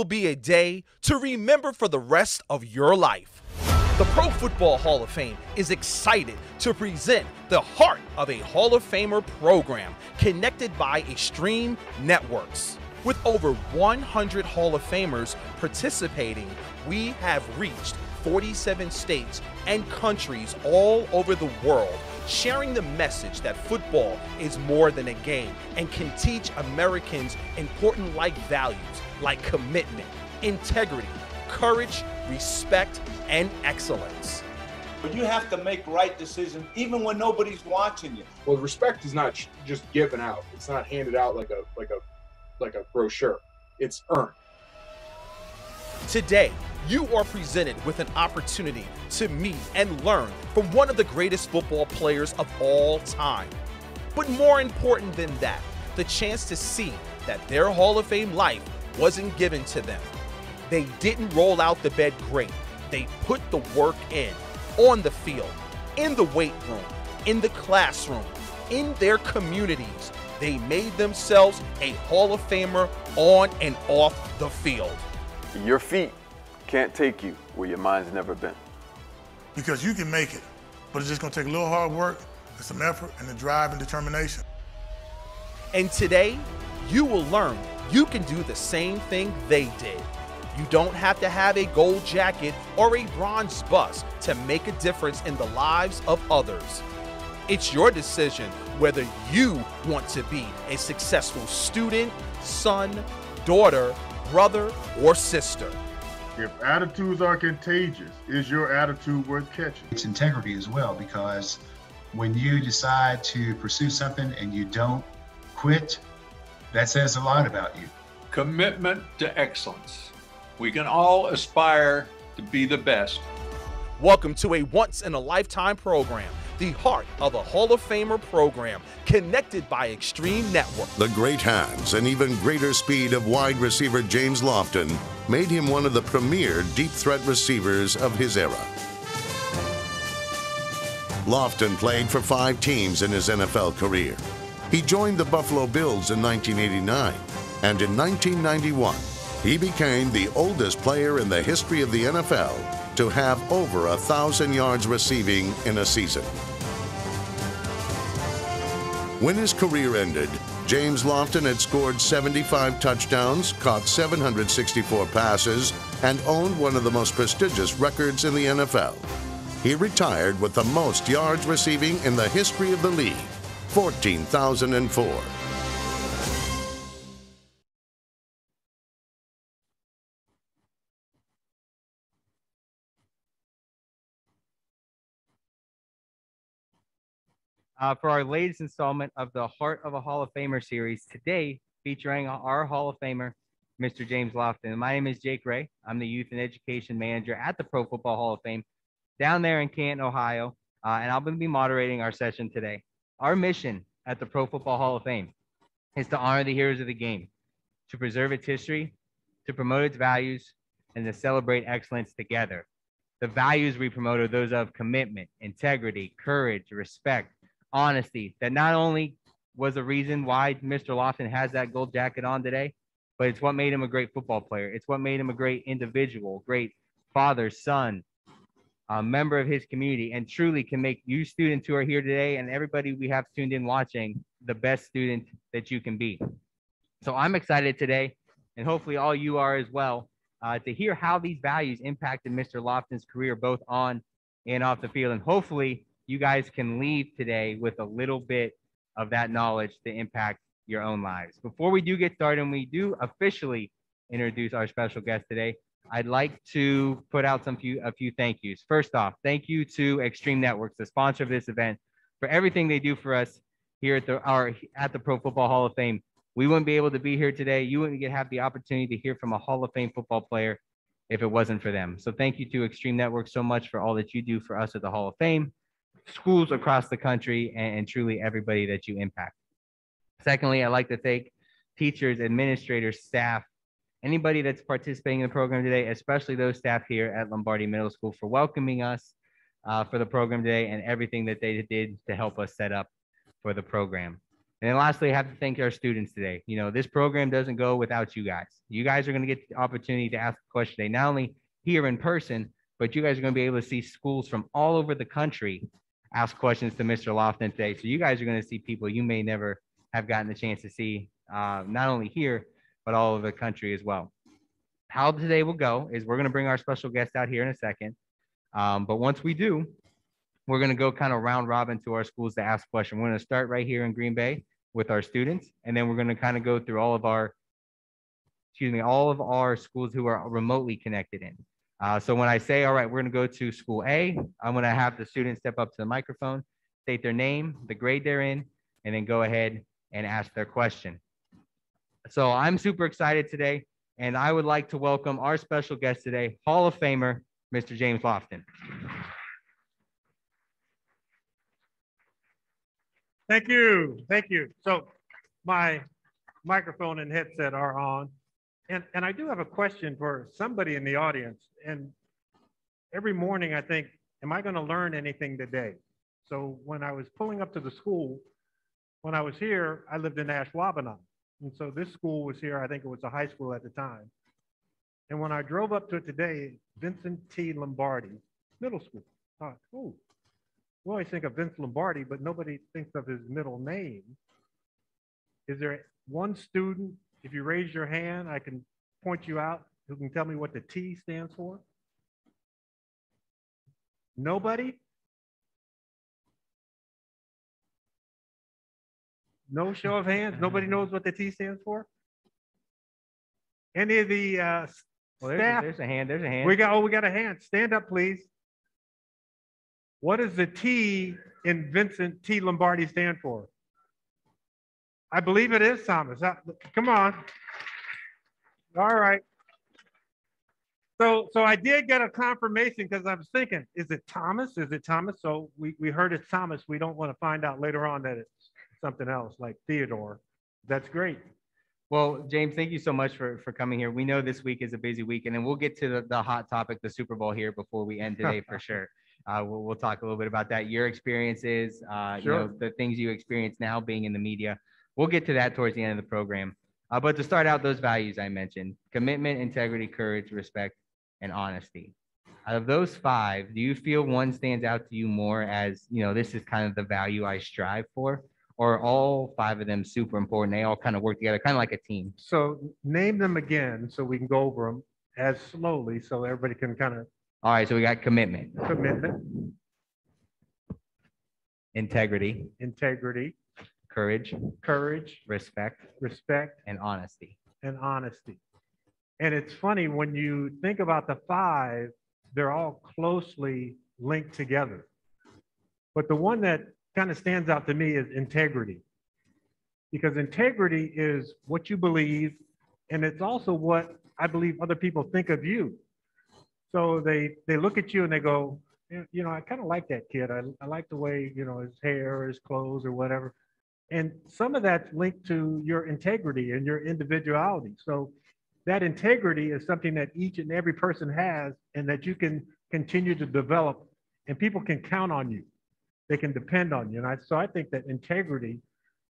will be a day to remember for the rest of your life. The Pro Football Hall of Fame is excited to present the heart of a Hall of Famer program connected by Extreme Networks. With over 100 Hall of Famers participating, we have reached 47 states and countries all over the world, sharing the message that football is more than a game and can teach Americans important life values like commitment, integrity, courage, respect, and excellence. But you have to make right decisions even when nobody's watching you. Well, respect is not just given out. It's not handed out like a like a like a brochure. It's earned. Today, you are presented with an opportunity to meet and learn from one of the greatest football players of all time. But more important than that, the chance to see that their Hall of Fame life wasn't given to them. They didn't roll out the bed great. They put the work in, on the field, in the weight room, in the classroom, in their communities. They made themselves a Hall of Famer on and off the field. Your feet can't take you where your mind's never been. Because you can make it, but it's just gonna take a little hard work and some effort and the drive and determination. And today, you will learn you can do the same thing they did. You don't have to have a gold jacket or a bronze bust to make a difference in the lives of others. It's your decision whether you want to be a successful student, son, daughter, brother, or sister. If attitudes are contagious, is your attitude worth catching? It's integrity as well because when you decide to pursue something and you don't quit, that says a lot about you. Commitment to excellence. We can all aspire to be the best. Welcome to a once in a lifetime program, the heart of a Hall of Famer program, connected by Extreme Network. The great hands and even greater speed of wide receiver James Lofton made him one of the premier deep threat receivers of his era. Lofton played for five teams in his NFL career. He joined the Buffalo Bills in 1989, and in 1991, he became the oldest player in the history of the NFL to have over a thousand yards receiving in a season. When his career ended, James Lofton had scored 75 touchdowns, caught 764 passes, and owned one of the most prestigious records in the NFL. He retired with the most yards receiving in the history of the league 14,004. Uh, for our latest installment of the Heart of a Hall of Famer series, today featuring our Hall of Famer, Mr. James Lofton. My name is Jake Ray. I'm the Youth and Education Manager at the Pro Football Hall of Fame down there in Canton, Ohio, uh, and I'm going to be moderating our session today. Our mission at the Pro Football Hall of Fame is to honor the heroes of the game, to preserve its history, to promote its values, and to celebrate excellence together. The values we promote are those of commitment, integrity, courage, respect, honesty that not only was the reason why Mr. Lofton has that gold jacket on today, but it's what made him a great football player. It's what made him a great individual, great father, son, a member of his community, and truly can make you students who are here today and everybody we have tuned in watching the best student that you can be. So I'm excited today, and hopefully all you are as well, uh, to hear how these values impacted Mr. Lofton's career, both on and off the field. And hopefully you guys can leave today with a little bit of that knowledge to impact your own lives. Before we do get started and we do officially introduce our special guest today, I'd like to put out some few a few thank yous. First off, thank you to Extreme Networks, the sponsor of this event, for everything they do for us here at the our at the Pro Football Hall of Fame. We wouldn't be able to be here today. You wouldn't get have the opportunity to hear from a Hall of Fame football player if it wasn't for them. So thank you to Extreme Networks so much for all that you do for us at the Hall of Fame schools across the country and, and truly everybody that you impact. Secondly, I'd like to thank teachers, administrators, staff, anybody that's participating in the program today, especially those staff here at Lombardi Middle School for welcoming us uh, for the program today and everything that they did to help us set up for the program. And then lastly, I have to thank our students today. You know, this program doesn't go without you guys. You guys are going to get the opportunity to ask a question today, not only here in person, but you guys are going to be able to see schools from all over the country ask questions to Mr. Lofton today. So you guys are going to see people you may never have gotten the chance to see, uh, not only here, but all over the country as well. How today will go is we're going to bring our special guest out here in a second. Um, but once we do, we're going to go kind of round robin to our schools to ask questions. We're going to start right here in Green Bay with our students, and then we're going to kind of go through all of our, excuse me, all of our schools who are remotely connected in. Uh, so when I say, all right, we're going to go to school A, I'm going to have the student step up to the microphone, state their name, the grade they're in, and then go ahead and ask their question. So I'm super excited today, and I would like to welcome our special guest today, Hall of Famer, Mr. James Lofton. Thank you. Thank you. So my microphone and headset are on. And, and I do have a question for somebody in the audience. And every morning I think, am I going to learn anything today? So when I was pulling up to the school, when I was here, I lived in Ashwaubenon. And so this school was here, I think it was a high school at the time. And when I drove up to it today, Vincent T. Lombardi Middle School. I thought, oh, we always think of Vince Lombardi, but nobody thinks of his middle name. Is there one student, if you raise your hand, I can point you out, who can tell me what the T stands for? Nobody? No show of hands? Nobody knows what the T stands for? Any of the uh, Well, there's a, staff? there's a hand. There's a hand. We got, oh, we got a hand. Stand up, please. What does the T in Vincent T. Lombardi stand for? I believe it is Thomas. Uh, Come on. All right. So, so I did get a confirmation because I was thinking, is it Thomas? Is it Thomas? So we, we heard it's Thomas. We don't want to find out later on that it's something else like Theodore. That's great. Well, James, thank you so much for, for coming here. We know this week is a busy week, and then we'll get to the, the hot topic, the Super Bowl here before we end today for sure. Uh, we'll, we'll talk a little bit about that, your experiences, uh, you know, Sure. the things you experience now being in the media. We'll get to that towards the end of the program. Uh, but to start out, those values I mentioned commitment, integrity, courage, respect, and honesty. Out of those five, do you feel one stands out to you more as, you know, this is kind of the value I strive for? Or are all five of them super important? They all kind of work together, kind of like a team. So name them again so we can go over them as slowly so everybody can kind of All right, so we got commitment, commitment, integrity, integrity, courage, courage, respect, respect, and honesty. and honesty. And it's funny when you think about the five, they're all closely linked together. But the one that kind of stands out to me is integrity. Because integrity is what you believe, and it's also what I believe other people think of you. So they they look at you and they go, "You- know, I kind of like that kid. I, I like the way, you know, his hair, his clothes, or whatever. And some of that's linked to your integrity and your individuality. So that integrity is something that each and every person has and that you can continue to develop and people can count on you. They can depend on you. And I, so I think that integrity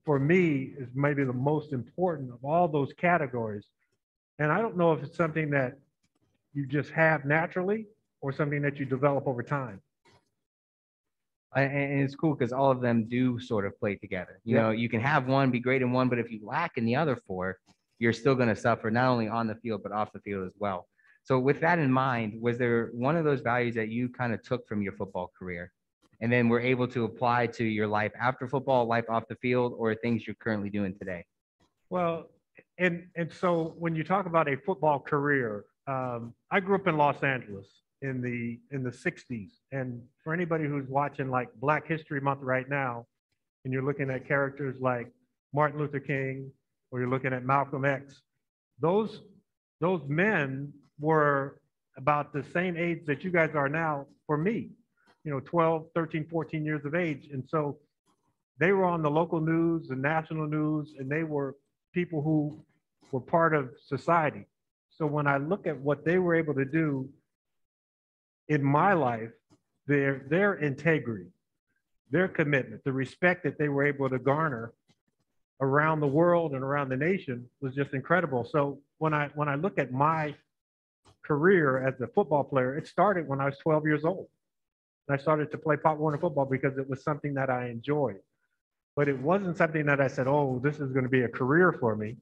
for me is maybe the most important of all those categories. And I don't know if it's something that you just have naturally or something that you develop over time. And, it's cool because all of them do sort of play together. You Yeah. know, you can have one, be great in one, but if you lack in the other four, you're still going to suffer not only on the field, but off the field as well. So, with that in mind, was there one of those values that you kind of took from your football career and then were able to apply to your life after football, life off the field, or things you're currently doing today? Well, and and so when you talk about a football career, um, I grew up in Los Angeles in the in the '60s, and for anybody who's watching like Black History Month right now, and you're looking at characters like Martin Luther King, or you're looking at Malcolm X, those those men were about the same age that you guys are now for me, you know, 12, 13, 14 years of age, and so they were on the local news, the national news, and they were people who were part of society. So when I look at what they were able to do in my life, their their integrity, their commitment, the respect that they were able to garner around the world and around the nation was just incredible. So when I when I look at my career as a football player, it started when I was 12 years old. I started to play Pop Warner football because it was something that I enjoyed. But it wasn't something that I said, oh, this is going to be a career for me.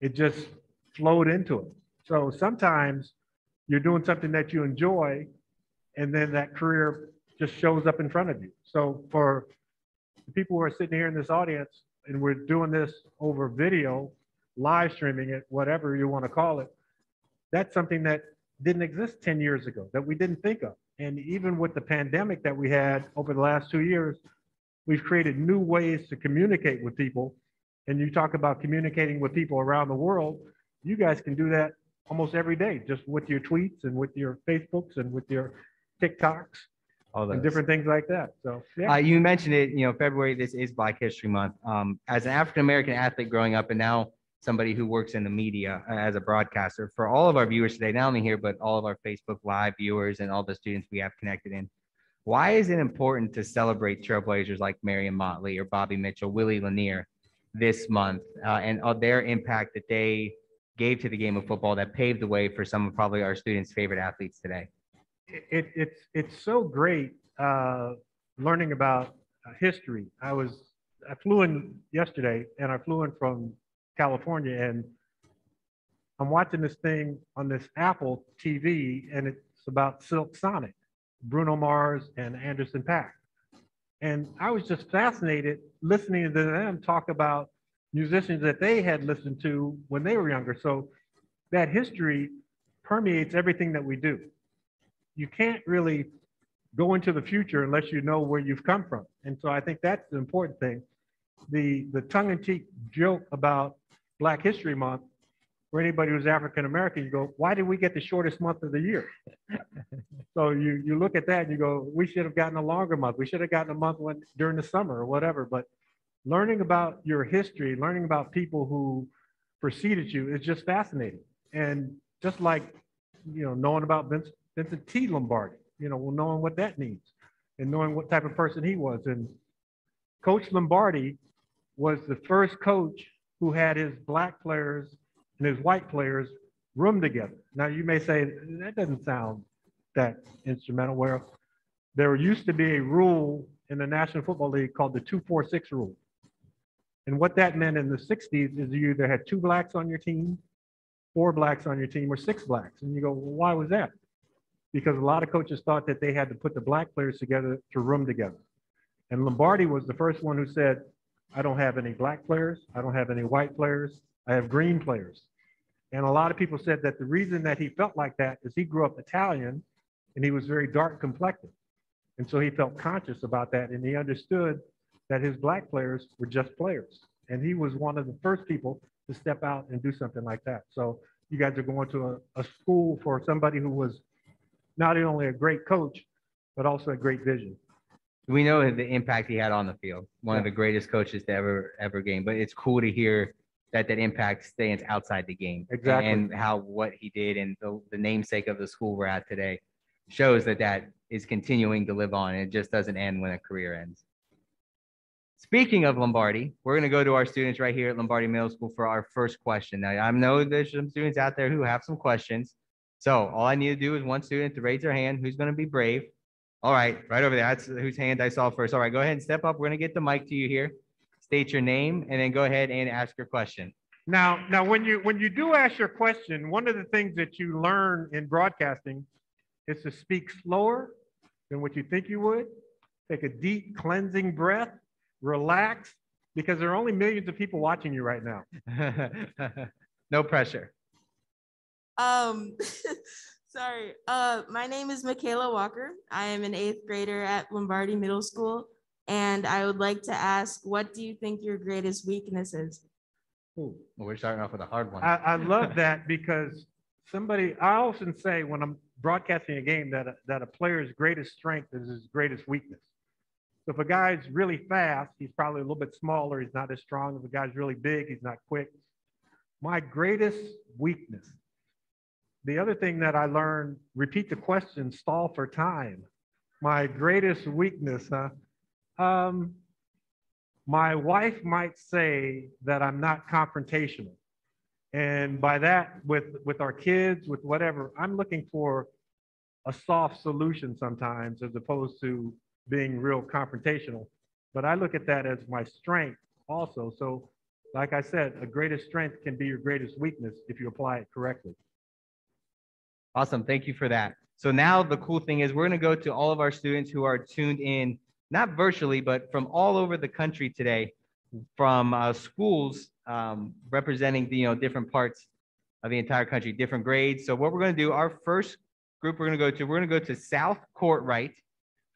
It just flowed into it. So sometimes you're doing something that you enjoy, and then that career just shows up in front of you. So for the people who are sitting here in this audience, and we're doing this over video, live streaming it, whatever you want to call it, that's something that didn't exist 10 years ago, that we didn't think of. And even with the pandemic that we had over the last two years, we've created new ways to communicate with people. And you talk about communicating with people around the world, you guys can do that almost every day, just with your tweets and with your Facebooks and with your TikToks All and different things like that. So, yeah. Uh, you mentioned it, you know, February, this is Black History Month. Um, as an African-American athlete growing up and now somebody who works in the media uh, as a broadcaster, for all of our viewers today, not only here, but all of our Facebook Live viewers and all the students we have connected in, why is it important to celebrate trailblazers like Marion Motley or Bobby Mitchell, Willie Lanier this month uh, and their impact that they gave to the game of football that paved the way for some of probably our students' favorite athletes today? it, it's it's so great uh, learning about uh, history. I was I flew in yesterday, and I flew in from California, and I'm watching this thing on this Apple TV, and it's about Silk Sonic, Bruno Mars and Anderson Paak, and I was just fascinated listening to them talk about musicians that they had listened to when they were younger. So that history permeates everything that we do you can't really go into the future unless you know where you've come from. And so I think that's the important thing. The the tongue-in-cheek joke about Black History Month, for anybody who's African American, you go, why did we get the shortest month of the year? so you you look at that and you go, we should have gotten a longer month. We should have gotten a month when during the summer or whatever. But learning about your history, learning about people who preceded you is just fascinating. And just like you know, knowing about Vince Vincent T. Lombardi, you know, well, knowing what that means and knowing what type of person he was. And Coach Lombardi was the first coach who had his black players and his white players room together. Now you may say that doesn't sound that instrumental. Where there used to be a rule in the National Football League called the 246 rule. And what that meant in the 60s is you either had two blacks on your team, four blacks on your team, or six blacks. And you go, well, why was that? because a lot of coaches thought that they had to put the black players together to room together. And Lombardi was the first one who said, I don't have any black players, I don't have any white players, I have green players. And a lot of people said that the reason that he felt like that is he grew up Italian and he was very dark complected. And so he felt conscious about that and he understood that his black players were just players. And he was one of the first people to step out and do something like that. So you guys are going to a, a school for somebody who was not only a great coach, but also a great vision. We know the impact he had on the field, one of the greatest coaches to ever ever game. But it's cool to hear that that impact stands outside the game. Exactly. And how what he did and the, the namesake of the school we're at today shows that that is continuing to live on. It just doesn't end when a career ends. Speaking of Lombardi, we're going to go to our students right here at Lombardi Middle School for our first question. Now, I know there's some students out there who have some questions. So all I need to do is one student to raise their hand. Who's going to be brave? All right, right over there. That's whose hand I saw first. All right, go ahead and step up. We're going to get the mic to you here. State your name and then go ahead and ask your question. Now, now when you when you do ask your question, one of the things that you learn in broadcasting is to speak slower than what you think you would. Take a deep cleansing breath, relax, because there are only millions of people watching you right now. no pressure. Um, sorry. Uh, my name is Michaela Walker. I am an eighth grader at Lombardi Middle School, and I would like to ask, what do you think your greatest weakness is? Well, we're starting off with a hard one. I, I love that because somebody, I often say when I'm broadcasting a game that a, that a player's greatest strength is his greatest weakness. So if a guy's really fast, he's probably a little bit smaller. He's not as strong. If a guy's really big, he's not quick. My greatest weakness the other thing that I learned, repeat the question, stall for time. My greatest weakness, huh? Um, My wife might say that I'm not confrontational. And by that, with, with our kids, with whatever, I'm looking for a soft solution sometimes as opposed to being real confrontational. But I look at that as my strength also. So, like I said, a greatest strength can be your greatest weakness if you apply it correctly. Awesome. Thank you for that. So now the cool thing is we're going to go to all of our students who are tuned in, not virtually, but from all over the country today, from uh, schools um, representing the, you know different parts of the entire country, different grades. So what we're going to do, our first group we're going to go to, we're going to go to South Kortright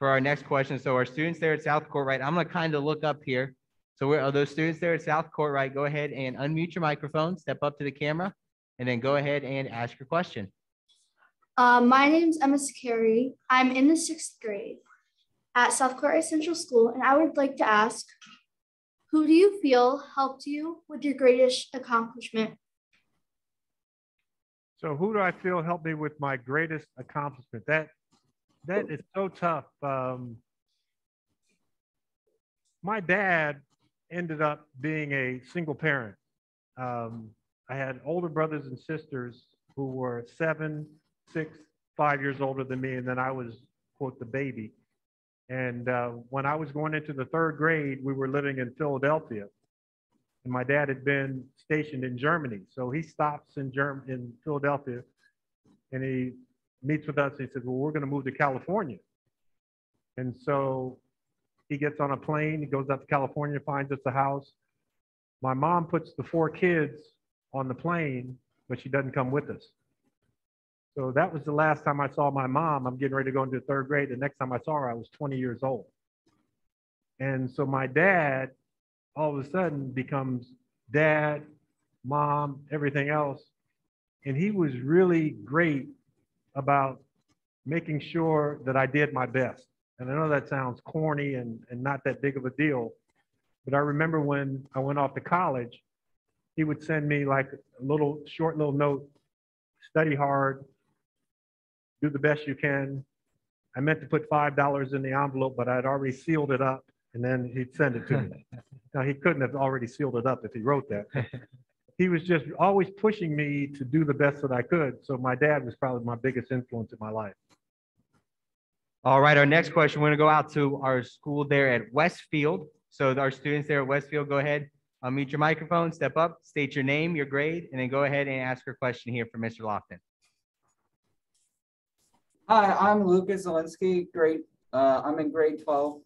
for our next question. So our students there at South Kortright, I'm going to kind of look up here. So are those students there at South Kortright? Go ahead and unmute your microphone, step up to the camera, and then go ahead and ask your question. Uh, my name's Emma Sakari. I'm in the sixth grade at South Kortright Central School, and I would like to ask, who do you feel helped you with your greatest accomplishment? So who do I feel helped me with my greatest accomplishment? That that is so tough. Um, my dad ended up being a single parent. Um, I had older brothers and sisters who were seven, six, five years older than me, and then I was quote the baby. And uh, when I was going into the third grade, we were living in Philadelphia, and my dad had been stationed in Germany. So he stops in Germ in Philadelphia, and he meets with us. And He says, "Well, we're going to move to California." And so he gets on a plane. He goes out to California, finds us a house. My mom puts the four kids on the plane, but she doesn't come with us. So that was the last time I saw my mom. I'm getting ready to go into third grade. The next time I saw her, I was 20 years old. And so my dad all of a sudden becomes dad, mom, everything else. And he was really great about making sure that I did my best. And I know that sounds corny and, and not that big of a deal, but I remember when I went off to college, he would send me like a little short little note, study hard, do the best you can. I meant to put $5 in the envelope, but I'd already sealed it up and then he'd send it to me. now, he couldn't have already sealed it up if he wrote that. he was just always pushing me to do the best that I could. So my dad was probably my biggest influence in my life. All right, our next question, we're gonna go out to our school there at Westfield. So our students there at Westfield, go ahead, unmute your microphone, step up, state your name, your grade, and then go ahead and ask your question here for Mr. Lofton. Hi, I'm Lucas Zelinsky, grade, uh, I'm in grade 12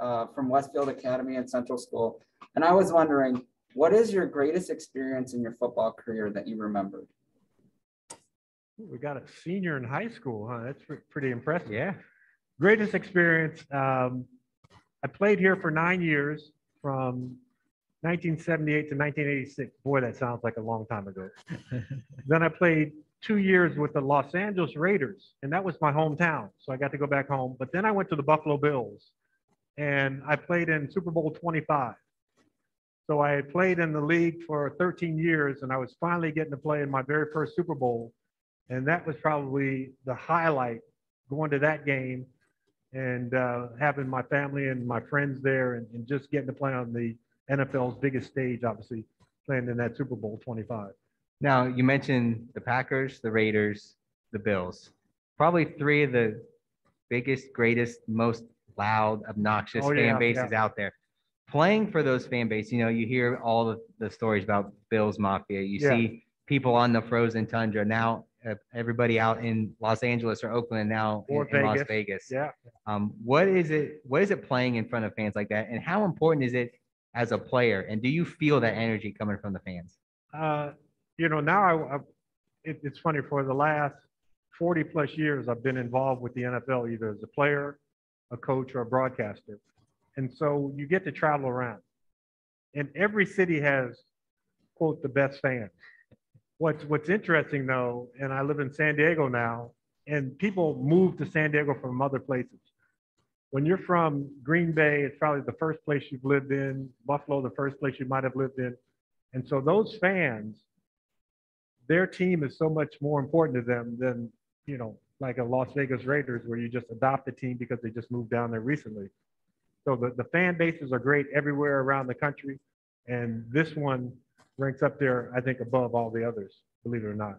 uh, from Westfield Academy and Central School. And I was wondering, what is your greatest experience in your football career that you remembered? We got a senior in high school, huh? That's pretty impressive. Yeah. Greatest experience. Um, I played here for nine years from 1978 to 1986. Boy, that sounds like a long time ago. then I played two years with the Los Angeles Raiders, and that was my hometown. So I got to go back home. But then I went to the Buffalo Bills, and I played in Super Bowl 25. So I had played in the league for 13 years, and I was finally getting to play in my very first Super Bowl. And that was probably the highlight going to that game and uh, having my family and my friends there and, and just getting to play on the NFL's biggest stage, obviously, playing in that Super Bowl 25. Now, you mentioned the Packers, the Raiders, the Bills. Probably three of the biggest, greatest, most loud, obnoxious Oh, fan yeah, bases yeah. out there. Playing for those fan bases, you know, you hear all the, the stories about Bills Mafia. You Yeah. see people on the frozen tundra. Now, uh, everybody out in Los Angeles or Oakland now in, Or in Las Vegas. Vegas. Yeah. Um, what is it? What is it playing in front of fans like that? And how important is it as a player? And do you feel that energy coming from the fans? Uh, you know, now I, I it, it's funny for the last 40 plus years, I've been involved with the NFL either as a player, a coach, or a broadcaster. And so you get to travel around. And every city has, quote, the best fans. What's what's interesting though, and I live in San Diego now, and people move to San Diego from other places. When you're from Green Bay, it's probably the first place you've lived in, Buffalo, the first place you might have lived in. And so those fans, their team is so much more important to them than, you know, like a Las Vegas Raiders where you just adopt a team because they just moved down there recently. So the, the fan bases are great everywhere around the country. And this one ranks up there, I think, above all the others, believe it or not.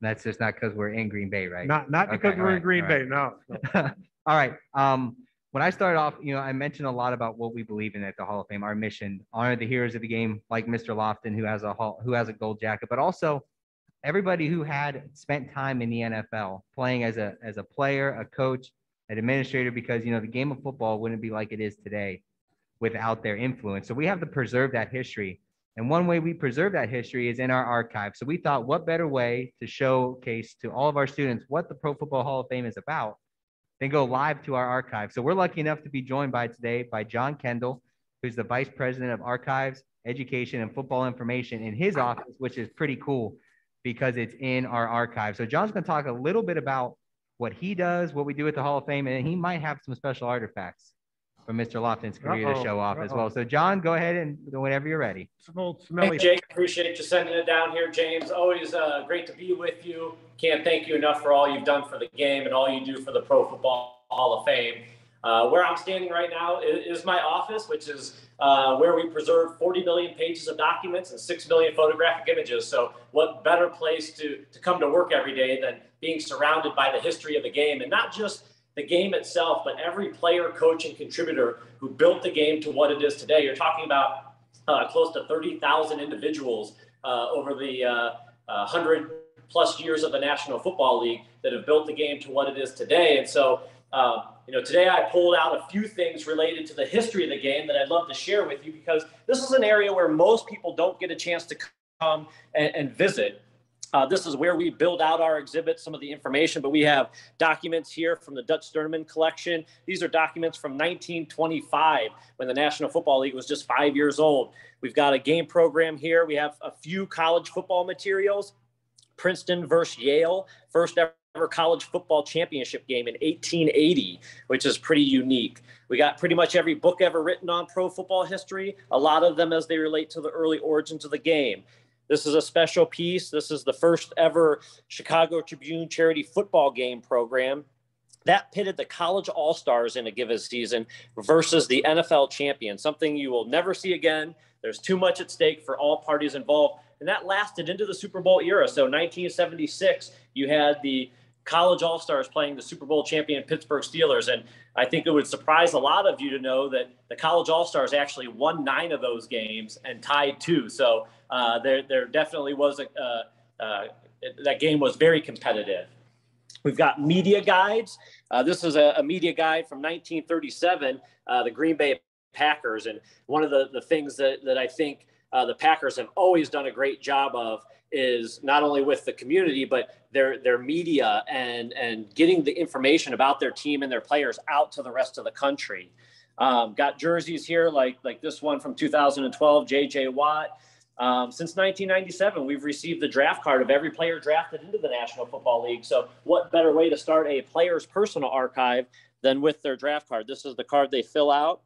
That's just not because we're in Green Bay, right? Not, not because Okay, we're all in Green Bay, right. no. no. All right. Um, when I started off, you know, I mentioned a lot about what we believe in at the Hall of Fame, our mission, honor the heroes of the game, like Mr. Lofton, who has a hall, who has a gold jacket, but also everybody who had spent time in the NFL playing as a as a player, a coach, an administrator, because you know the game of football wouldn't be like it is today without their influence. So we have to preserve that history. And one way we preserve that history is in our archive. So we thought, what better way to showcase to all of our students what the Pro Football Hall of Fame is about than go live to our archive. So we're lucky enough to be joined by today by Jon Kendle, who's the Vice President of Archives, Education, and Football Information in his office, which is pretty cool because it's in our archive. So John's going to talk a little bit about what he does, what we do at the Hall of Fame, and he might have some special artifacts from Mr. Lofton's career to Uh-oh, show off as uh-oh. well. So John, go ahead and whenever you're ready. Some old Hey. Jake, appreciate you sending it down here. James, always uh, great to be with you. Can't thank you enough for all you've done for the game and all you do for the Pro Football Hall of Fame. Uh, where I'm standing right now is, is my office, which is uh, where we preserve 40 million pages of documents and 6 million photographic images. So, what better place to, to come to work every day than being surrounded by the history of the game and not just the game itself, but every player, coach, and contributor who built the game to what it is today. You're talking about uh, close to 30,000 individuals uh, over the uh, uh, 100 plus years of the National Football League that have built the game to what it is today. And so, uh, you know, today I pulled out a few things related to the history of the game that I'd love to share with you because this is an area where most people don't get a chance to come and, and visit. Uh, this is where we build out our exhibit, some of the information, but we have documents here from the Dutch Sternaman collection. These are documents from 1925 when the National Football League was just five years old. We've got a game program here. We have a few college football materials. Princeton versus Yale, first ever college football championship game in 1880, which is pretty unique. We got pretty much every book ever written on pro football history, a lot of them as they relate to the early origins of the game. This is a special piece. This is the first ever Chicago Tribune charity football game program that pitted the college all stars in a given season versus the NFL champion, something you will never see again. There's too much at stake for all parties involved. And that lasted into the Super Bowl era. So 1976, you had the college all stars playing the Super Bowl champion Pittsburgh Steelers. And I think it would surprise a lot of you to know that the college all stars actually won nine of those games and tied two. So uh, there, there definitely was a, uh, uh, that game was very competitive. We've got media guides. Uh, this is a, a, media guide from 1937, uh, the Green Bay Packers. And one of the, the things that, that I think uh, the Packers have always done a great job of is not only with the community, but their, their media and, and getting the information about their team and their players out to the rest of the country. Um, got jerseys here like, like this one from 2012, JJ Watt. Um, since 1997, we've received the draft card of every player drafted into the National Football League. So, what better way to start a player's personal archive than with their draft card? This is the card they fill out,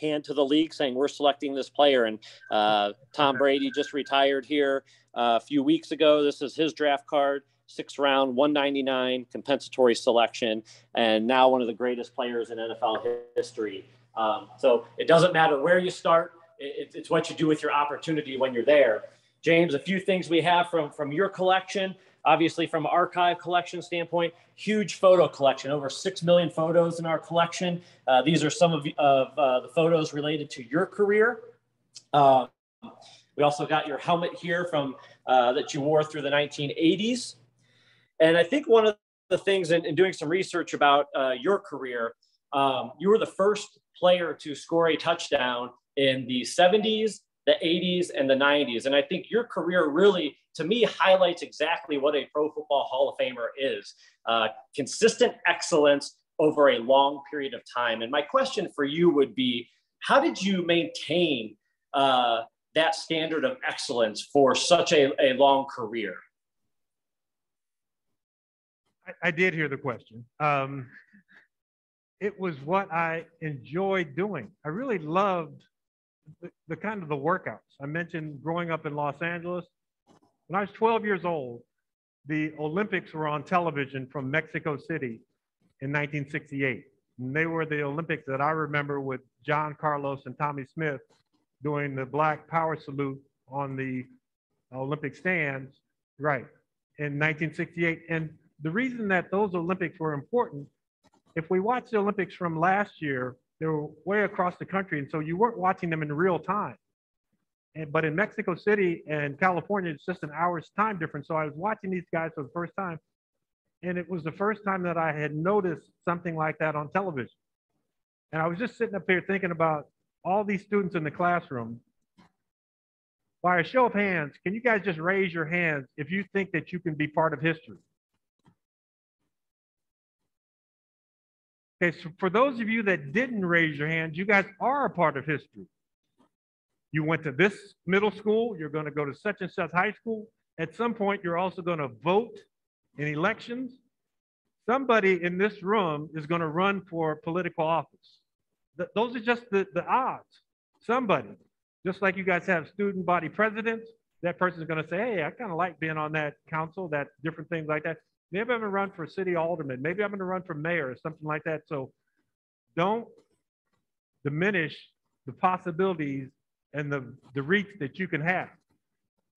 hand to the league saying, We're selecting this player. And uh, Tom Brady just retired here uh, a few weeks ago. This is his draft card. Six round, 199 compensatory selection, and now one of the greatest players in NFL history. Um, so it doesn't matter where you start, it, it's what you do with your opportunity when you're there. James, a few things we have from from your collection. Obviously, from archive collection standpoint, huge photo collection, over six million photos in our collection. Uh, these are some of, of uh, the photos related to your career. Uh, we also got your helmet here from uh, that you wore through the 1980s. And I think one of the things in, in doing some research about uh, your career, um, you were the first player to score a touchdown in the 70s, the 80s, and the 90s. And I think your career really, to me, highlights exactly what a Pro Football Hall of Famer is uh, consistent excellence over a long period of time. And my question for you would be how did you maintain uh, that standard of excellence for such a, a long career? I, I did hear the question. Um, it was what I enjoyed doing. I really loved the, the, kind of the workouts. I mentioned growing up in Los Angeles. When I was 12 years old, the Olympics were on television from Mexico City in 1968. And they were the Olympics that I remember with John Carlos and Tommie Smith doing the black power salute on the Olympic stands, right, in 1968. And the reason that those Olympics were important, if we watch the Olympics from last year, they were way across the country. And so you weren't watching them in real time. And, but in Mexico City and California, it's just an hour's time difference. So I was watching these guys for the first time. And it was the first time that I had noticed something like that on television. And I was just sitting up here thinking about all these students in the classroom. By a show of hands, can you guys just raise your hands if you think that you can be part of history? Okay, so for those of you that didn't raise your hands, you guys are a part of history. You went to this middle school, you're going to go to such and such high school. At some point, you're also going to vote in elections. Somebody in this room is going to run for political office. Th- those are just the, the odds. Somebody, just like you guys have student body presidents, that person is going to say, hey, I kind of like being on that council, that different things like that. Maybe I'm going to run for city alderman. Maybe I'm going to run for mayor or something like that. So don't diminish the possibilities and the, the reach that you can have.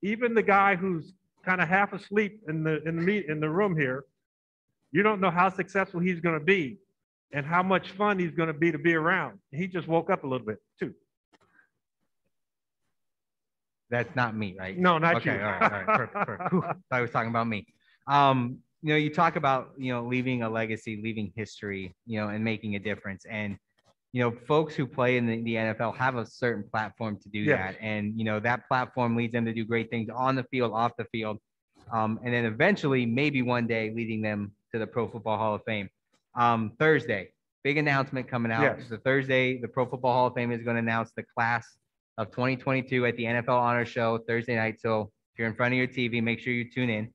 Even the guy who's kind of half asleep in the in the meet in the room here, you don't know how successful he's going to be and how much fun he's going to be to be around. He just woke up a little bit too. That's not me, right? No, not okay, you. all right, all right, perfect, perfect. Thought was talking about me. Um, you know, you talk about you know leaving a legacy, leaving history, you know, and making a difference. And you know, folks who play in the, the NFL have a certain platform to do Yes. that, and you know that platform leads them to do great things on the field, off the field, um, and then eventually, maybe one day, leading them to the Pro Football Hall of Fame. Um, Thursday, big announcement coming out. Yes. So Thursday, the Pro Football Hall of Fame is going to announce the class of 2022 at the NFL Honor Show Thursday night. So if you're in front of your TV, make sure you tune in.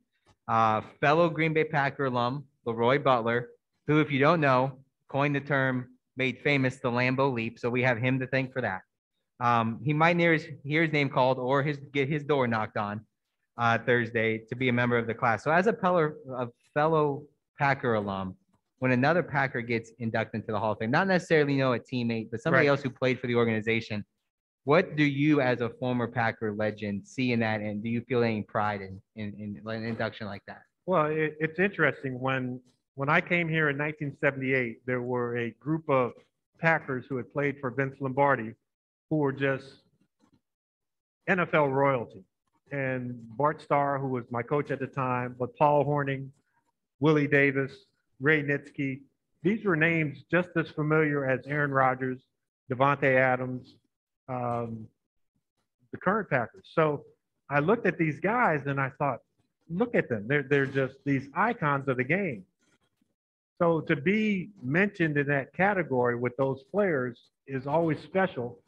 Uh, fellow Green Bay Packer alum LeRoy Butler, who, if you don't know, coined the term, made famous the Lambeau Leap. So we have him to thank for that. Um, he might near his, hear his name called or his get his door knocked on uh, Thursday to be a member of the class. So as a fellow, a fellow Packer alum, when another Packer gets inducted into the Hall of Fame, not necessarily you know a teammate, but somebody Right. else who played for the organization, what do you as a former Packer legend see in that, and do you feel any pride in in, in an induction like that? Well, it, it's interesting when when I came here in 1978, there were a group of Packers who had played for Vince Lombardi, who were just NFL royalty. And Bart Starr, who was my coach at the time, but Paul Hornung, Willie Davis, Ray Nitschke, these were names just as familiar as Aaron Rodgers, Davante Adams, um, the current Packers. So I looked at these guys and I thought, look at them. They're, they're just these icons of the game. So to be mentioned in that category with those players is always special.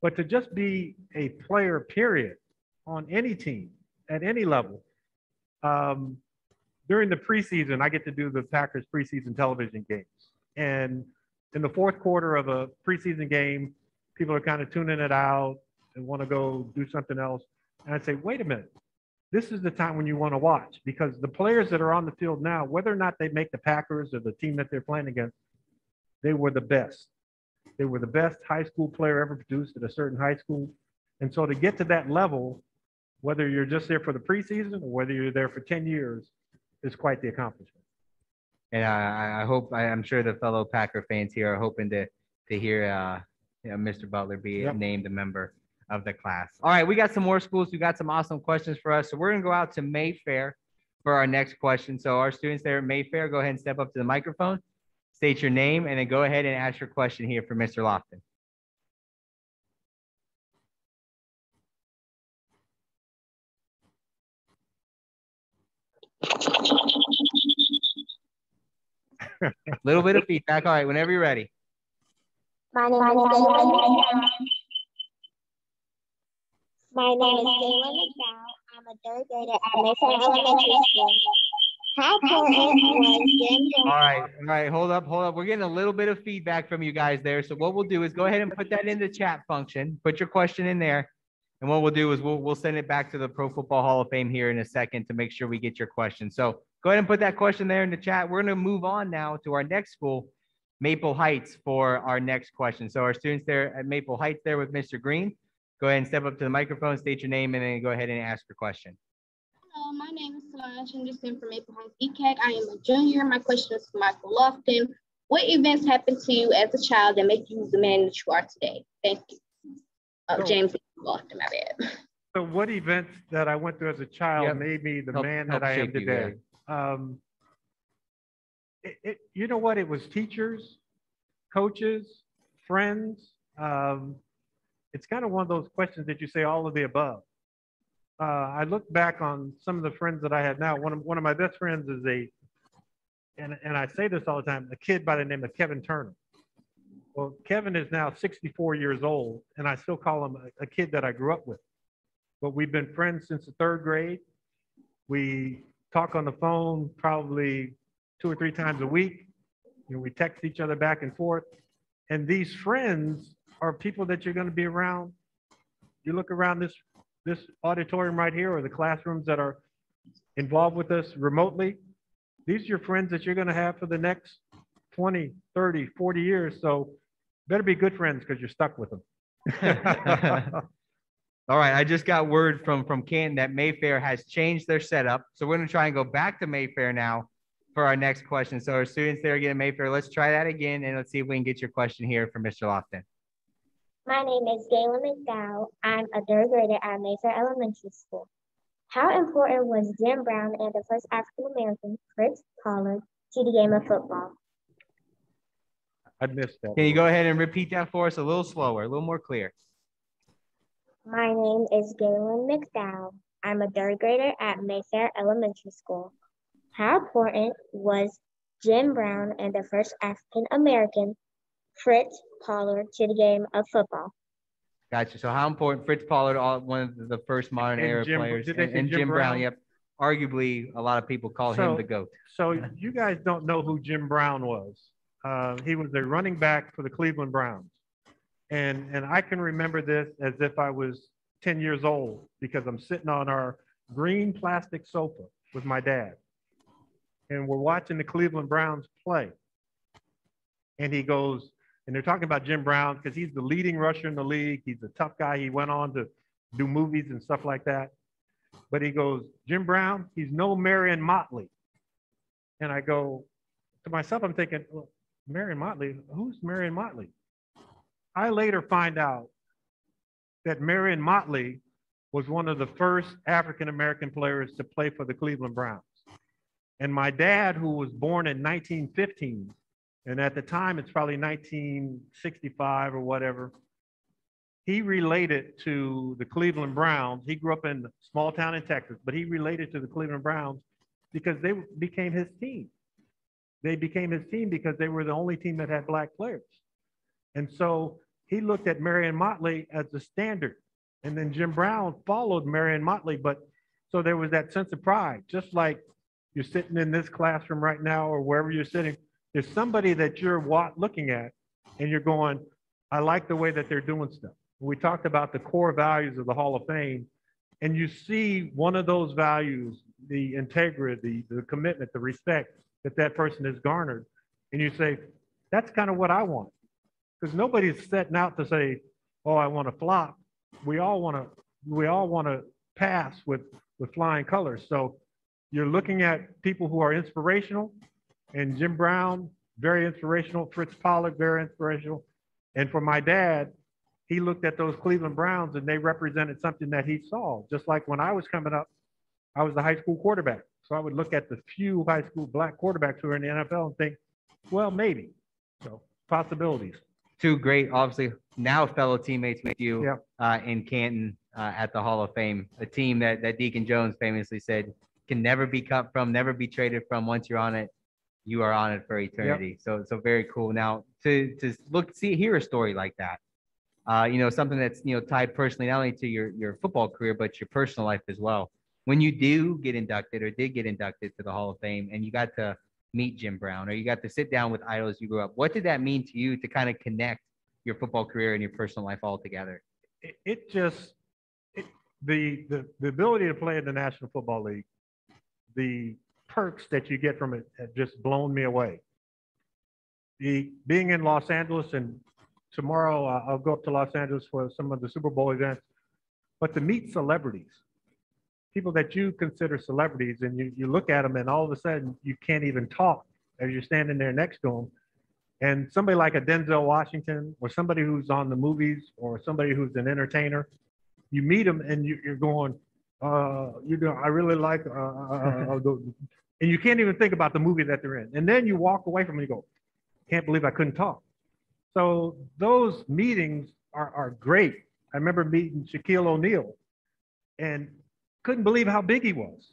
But to just be a player, period, on any team at any level. Um, during the preseason, I get to do the Packers preseason television games. And in the fourth quarter of a preseason game, people are kind of tuning it out and want to go do something else. And I say, wait a minute, this is the time when you want to watch because the players that are on the field now, whether or not they make the Packers or the team that they're playing against, they were the best. They were the best high school player ever produced at a certain high school. And so to get to that level, whether you're just there for the preseason or whether you're there for 10 years, is quite the accomplishment. And I, I hope I, I'm sure the fellow Packer fans here are hoping to to hear uh, you know, Mr. Butler be Yep. named a member of the class. All right, we got some more schools. We got some awesome questions for us. So we're gonna go out to Mayfair for our next question. So our students there at Mayfair, go ahead and step up to the microphone, state your name, and then go ahead and ask your question here for Mr. Lofton. A Little bit of feedback. All right, whenever you're ready. My name is Galen McDowell. My name is Galen McDowell. I'm a third grader at Mayfair Elementary School. How important was Jim All right, all right, hold up, hold up. We're getting a little bit of feedback from you guys there. So what we'll do is go ahead and put that in the chat function. Put your question in there. And what we'll do is we'll, we'll send it back to the Pro Football Hall of Fame here in a second to make sure we get your question. So go ahead and put that question there in the chat. We're going to move on now to our next school. Maple Heights for our next question. So our students there at Maple Heights there with Mr. Green, go ahead and step up to the microphone, state your name, and then go ahead and ask your question. Hello, my name is Solange Henderson from Maple Heights ECAC. I am a junior. My question is for Michael Lofton. What events happened to you as a child that make you the man that you are today? Thank you. Oh, So- James Lofton, my bad. So what events that I went through as a child Yep. made me the Help- man help that I am shape yeah. today? Um, it, you know what? It was teachers, coaches, friends. Um, it's kind of one of those questions that you say all of the above. Uh, I look back on some of the friends that I had now. One of, one of my best friends is a, and, and I say this all the time, a kid by the name of Kevin Turner. Well, Kevin is now 64 years old, and I still call him a, a kid that I grew up with. But we've been friends since the third grade. We talk on the phone probably two or three times a week. You know, we text each other back and forth. And these friends are people that you're going to be around. You look around this this auditorium right here, or the classrooms that are involved with us remotely. These are your friends that you're going to have for the next 20, 30, 40 years. So better be good friends because you're stuck with them. All right, I just got word from from Canton that Mayfair has changed their setup. So we're gonna try and go back to Mayfair now for our next question. So our students there again at Mayfair, let's try that again and let's see if we can get your question here from Mr. Lofton. My name is Gayla McDowell. I'm a third grader at Mayfair Elementary School. How important was Jim Brown and the first African American, Fritz Pollard, to the game of football? I missed that. Can you go ahead and repeat that for us a little slower, a little more clear? My name is Galen McDowell. I'm a third grader at Mayfair Elementary School. How important was Jim Brown and the first African American, Fritz Pollard, to the game of football? Gotcha. So how important Fritz Pollard, all, one of the first modern And era Jim- players, did and, and Jim Jim Brown. Brown? Yep. Arguably, a lot of people call him the goat. So you guys don't know who Jim Brown was. Uh, he was a running back for the Cleveland Browns. And, and I can remember this as if I was 10 years old because I'm sitting on our green plastic sofa with my dad. And we're watching the Cleveland Browns play. And he goes, and they're talking about Jim Brown because he's the leading rusher in the league. He's a tough guy. He went on to do movies and stuff like that. But he goes, Jim Brown, he's no Marion Motley. And I go to myself, I'm thinking, well, Marion Motley, who's Marion Motley? I later find out that Marion Motley was one of the first African American players to play for the Cleveland Browns. And my dad, who was born in 1915, and at the time it's probably 1965 or whatever, he related to the Cleveland Browns. He grew up in a small town in Texas, but he related to the Cleveland Browns because they became his team. They became his team because they were the only team that had black players. And so he looked at Marion Motley as the standard. And then Jim Brown followed Marion Motley. But so there was that sense of pride, just like you're sitting in this classroom right now or wherever you're sitting, there's somebody that you're looking at and you're going, I like the way that they're doing stuff. We talked about the core values of the Hall of Fame, and you see one of those values, the integrity, the commitment, the respect that that person has garnered, and you say, that's kind of what I want. Because nobody's setting out to say, oh, I want to flop. We all want to, we all want to pass with, with flying colors. So you're looking at people who are inspirational, and Jim Brown, very inspirational. Fritz Pollard, very inspirational. And for my dad, he looked at those Cleveland Browns and they represented something that he saw. Just like when I was coming up, I was the high school quarterback. So I would look at the few high school black quarterbacks who are in the NFL and think, well, maybe. So possibilities. Two great, obviously now fellow teammates with you Yep. uh, in Canton uh, at the Hall of Fame, a team that, that Deacon Jones famously said can never be cut from, never be traded from. Once you're on it, you are on it for eternity. So, so very cool. Now to to look see hear a story like that, uh, you know, something that's you know tied personally not only to your your football career but your personal life as well. When you do get inducted or did get inducted to the Hall of Fame, and you got to meet Jim Brown or you got to sit down with idols you grew up, what did that mean to you to kind of connect your football career and your personal life all together? It, it just, it, the, the, the ability to play in the National Football League, the perks that you get from it have just blown me away. the being in Los Angeles and tomorrow I'll go up to Los Angeles for some of the Super Bowl events, but to meet celebrities, people that you consider celebrities, and you, you look at them and all of a sudden you can't even talk as you're standing there next to them. And somebody like a Denzel Washington or somebody who's on the movies or somebody who's an entertainer, you meet them and you, you're going, uh, you know, I really like, uh, uh, uh, the, and you can't even think about the movie that they're in. And then you walk away from it and you go, can't believe I couldn't talk. So those meetings are, are great. I remember meeting Shaquille O'Neal and couldn't believe how big he was.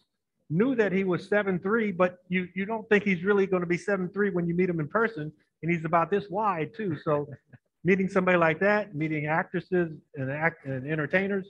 Knew that he was seven three, but you, you don't think he's really going to be seven three when you meet him in person. And he's about this wide too. So meeting somebody like that, meeting actresses and, act, and entertainers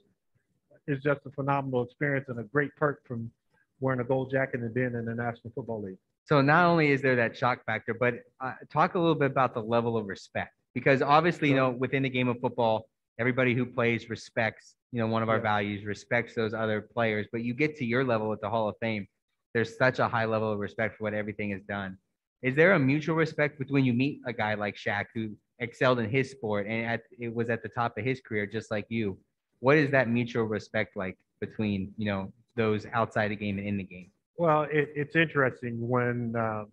is just a phenomenal experience and a great perk from wearing a gold jacket and being in the National Football League. So not only is there that shock factor, but uh, talk a little bit about the level of respect because obviously, you know, within the game of football, everybody who plays respects, you know, one of our Yeah. values, respects those other players. But you get to your level at the Hall of Fame, there's such a high level of respect for what everything is done. Is there a mutual respect between you meet a guy like Shaq who excelled in his sport and at, it was at the top of his career, just like you? What is that mutual respect like between, you know, those outside the game and in the game? Well, it, it's interesting when uh,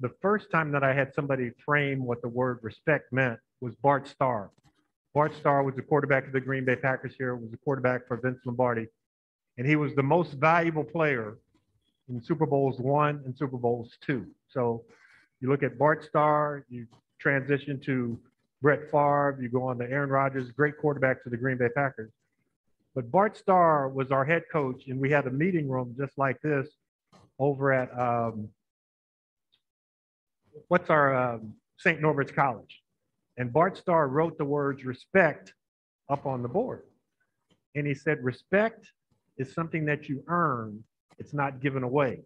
the first time that I had somebody frame what the word respect meant was Bart Starr. Bart Starr was the quarterback of the Green Bay Packers here, was the quarterback for Vince Lombardi, and he was the most valuable player in Super Bowls one and Super Bowls two. So you look at Bart Starr, you transition to Brett Favre, you go on to Aaron Rodgers, great quarterback to the Green Bay Packers. But Bart Starr was our head coach, and we had a meeting room just like this over at um, what's our um, St. Norbert's College. And Bart Starr wrote the words respect up on the board. And he said, respect is something that you earn, it's not given away.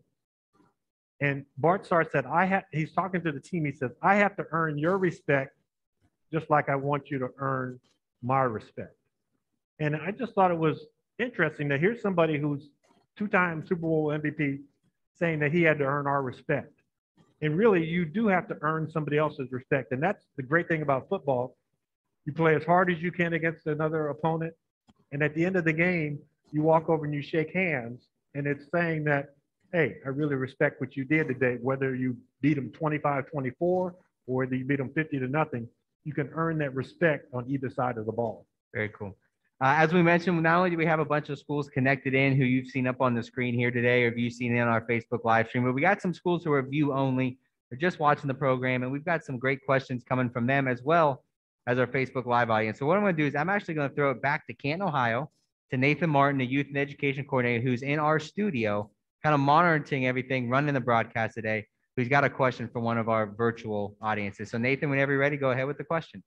And Bart Starr said, I have, he's talking to the team. He says, I have to earn your respect just like I want you to earn my respect. And I just thought it was interesting to hear somebody who's two time Super Bowl MVP saying that he had to earn our respect. And really, you do have to earn somebody else's respect. And that's the great thing about football. You play as hard as you can against another opponent. And at the end of the game, you walk over and you shake hands. And it's saying that, hey, I really respect what you did today, whether you beat them 25 24 or whether you beat them 50 to nothing. You can earn that respect on either side of the ball. Very cool. Uh, as we mentioned, not only do we have a bunch of schools connected in who you've seen up on the screen here today, or you've seen it on our Facebook live stream, but we got some schools who are view only. They're just watching the program, and we've got some great questions coming from them as well as our Facebook live audience. So what I'm going to do is I'm actually going to throw it back to Canton, Ohio, to Nathan Martin, the youth and education coordinator, who's in our studio, kind of monitoring everything, running the broadcast today. Who's got a question for one of our virtual audiences? So Nathan, whenever you're ready, go ahead with the question.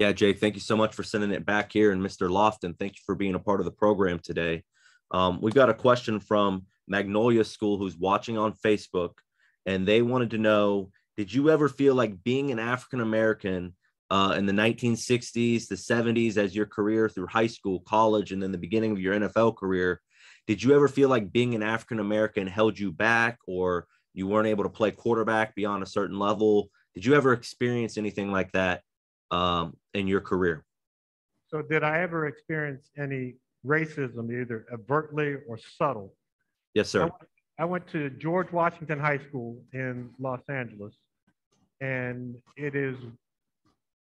Yeah, Jay, thank you so much for sending it back here. And Mr. Lofton, thank you for being a part of the program today. Um, we've got a question from Magnolia School who's watching on Facebook, and they wanted to know Did you ever feel like being an African American uh, in the 1960s, the 70s, as your career through high school, college, and then the beginning of your NFL career? Did you ever feel like being an African American held you back, or you weren't able to play quarterback beyond a certain level? Did you ever experience anything like that um, in your career? So, did I ever experience any racism, either overtly or subtle? Yes, sir. I went to George Washington High School in Los Angeles, and it is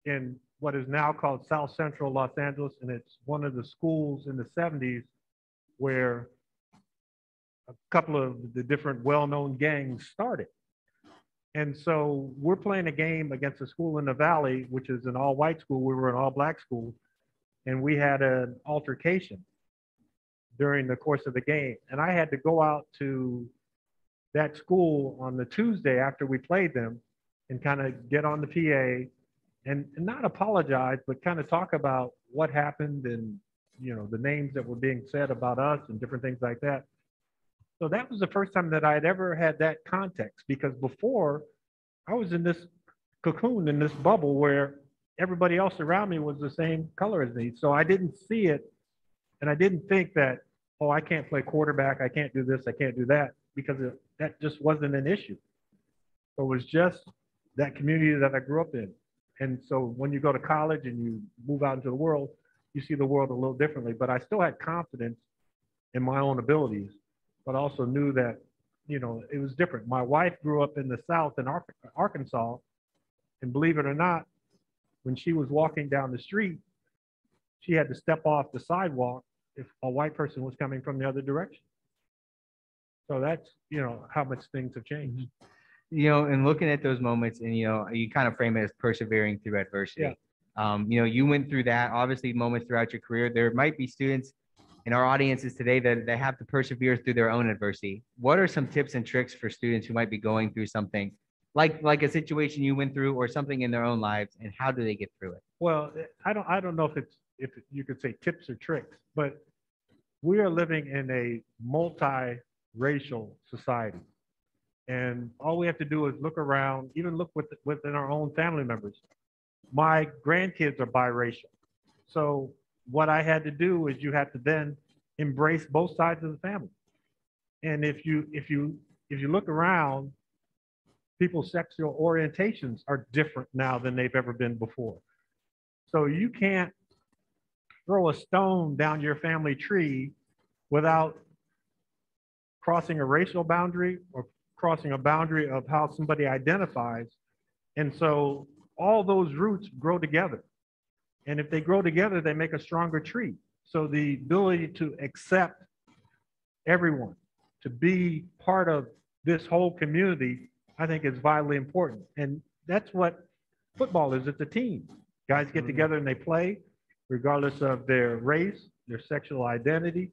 in what is now called South Central Los Angeles, and it's one of the schools in the 70s where a couple of the different well-known gangs started. And so we're playing a game against a school in the valley, which is an all-white school. We were an all-black school, and we had an altercation during the course of the game. And I had to go out to that school on the Tuesday after we played them and kind of get on the PA and, and not apologize, but kind of talk about what happened and you know the names that were being said about us and different things like that. So that was the first time that I had ever had that context because before I was in this cocoon in this bubble where everybody else around me was the same color as me. So I didn't see it and I didn't think that, oh, I can't play quarterback, I can't do this, I can't do that, because it, that just wasn't an issue. It was just that community that I grew up in. And so when you go to college and you move out into the world, you see the world a little differently. But I still had confidence in my own abilities, but also knew that, you know, it was different. My wife grew up in the South in Ar- Arkansas. And believe it or not, when she was walking down the street, she had to step off the sidewalk if a white person was coming from the other direction. So that's, you know, how much things have changed. you know, and looking at those moments, and you know, you kind of frame it as persevering through adversity. Yeah. Um, you know, you went through that. Obviously, moments throughout your career. There might be students in our audiences today that they have to persevere through their own adversity. What are some tips and tricks for students who might be going through something like like a situation you went through or something in their own lives, and how do they get through it? Well, I don't, I don't know if it's, if you could say tips or tricks, but we are living in a multi-racial society. And all we have to do is look around, even look with, within our own family members. My grandkids are biracial. So what I had to do is you have to then embrace both sides of the family. And if you, if you, if you look around, people's sexual orientations are different now than they've ever been before. So you can't throw a stone down your family tree without crossing a racial boundary or crossing a boundary of how somebody identifies. And so all those roots grow together. And if they grow together, they make a stronger tree. So the ability to accept everyone, to be part of this whole community, I think is vitally important. And that's what football is. It's a team. Guys get mm-hmm. together and they play, regardless of their race, their sexual identity,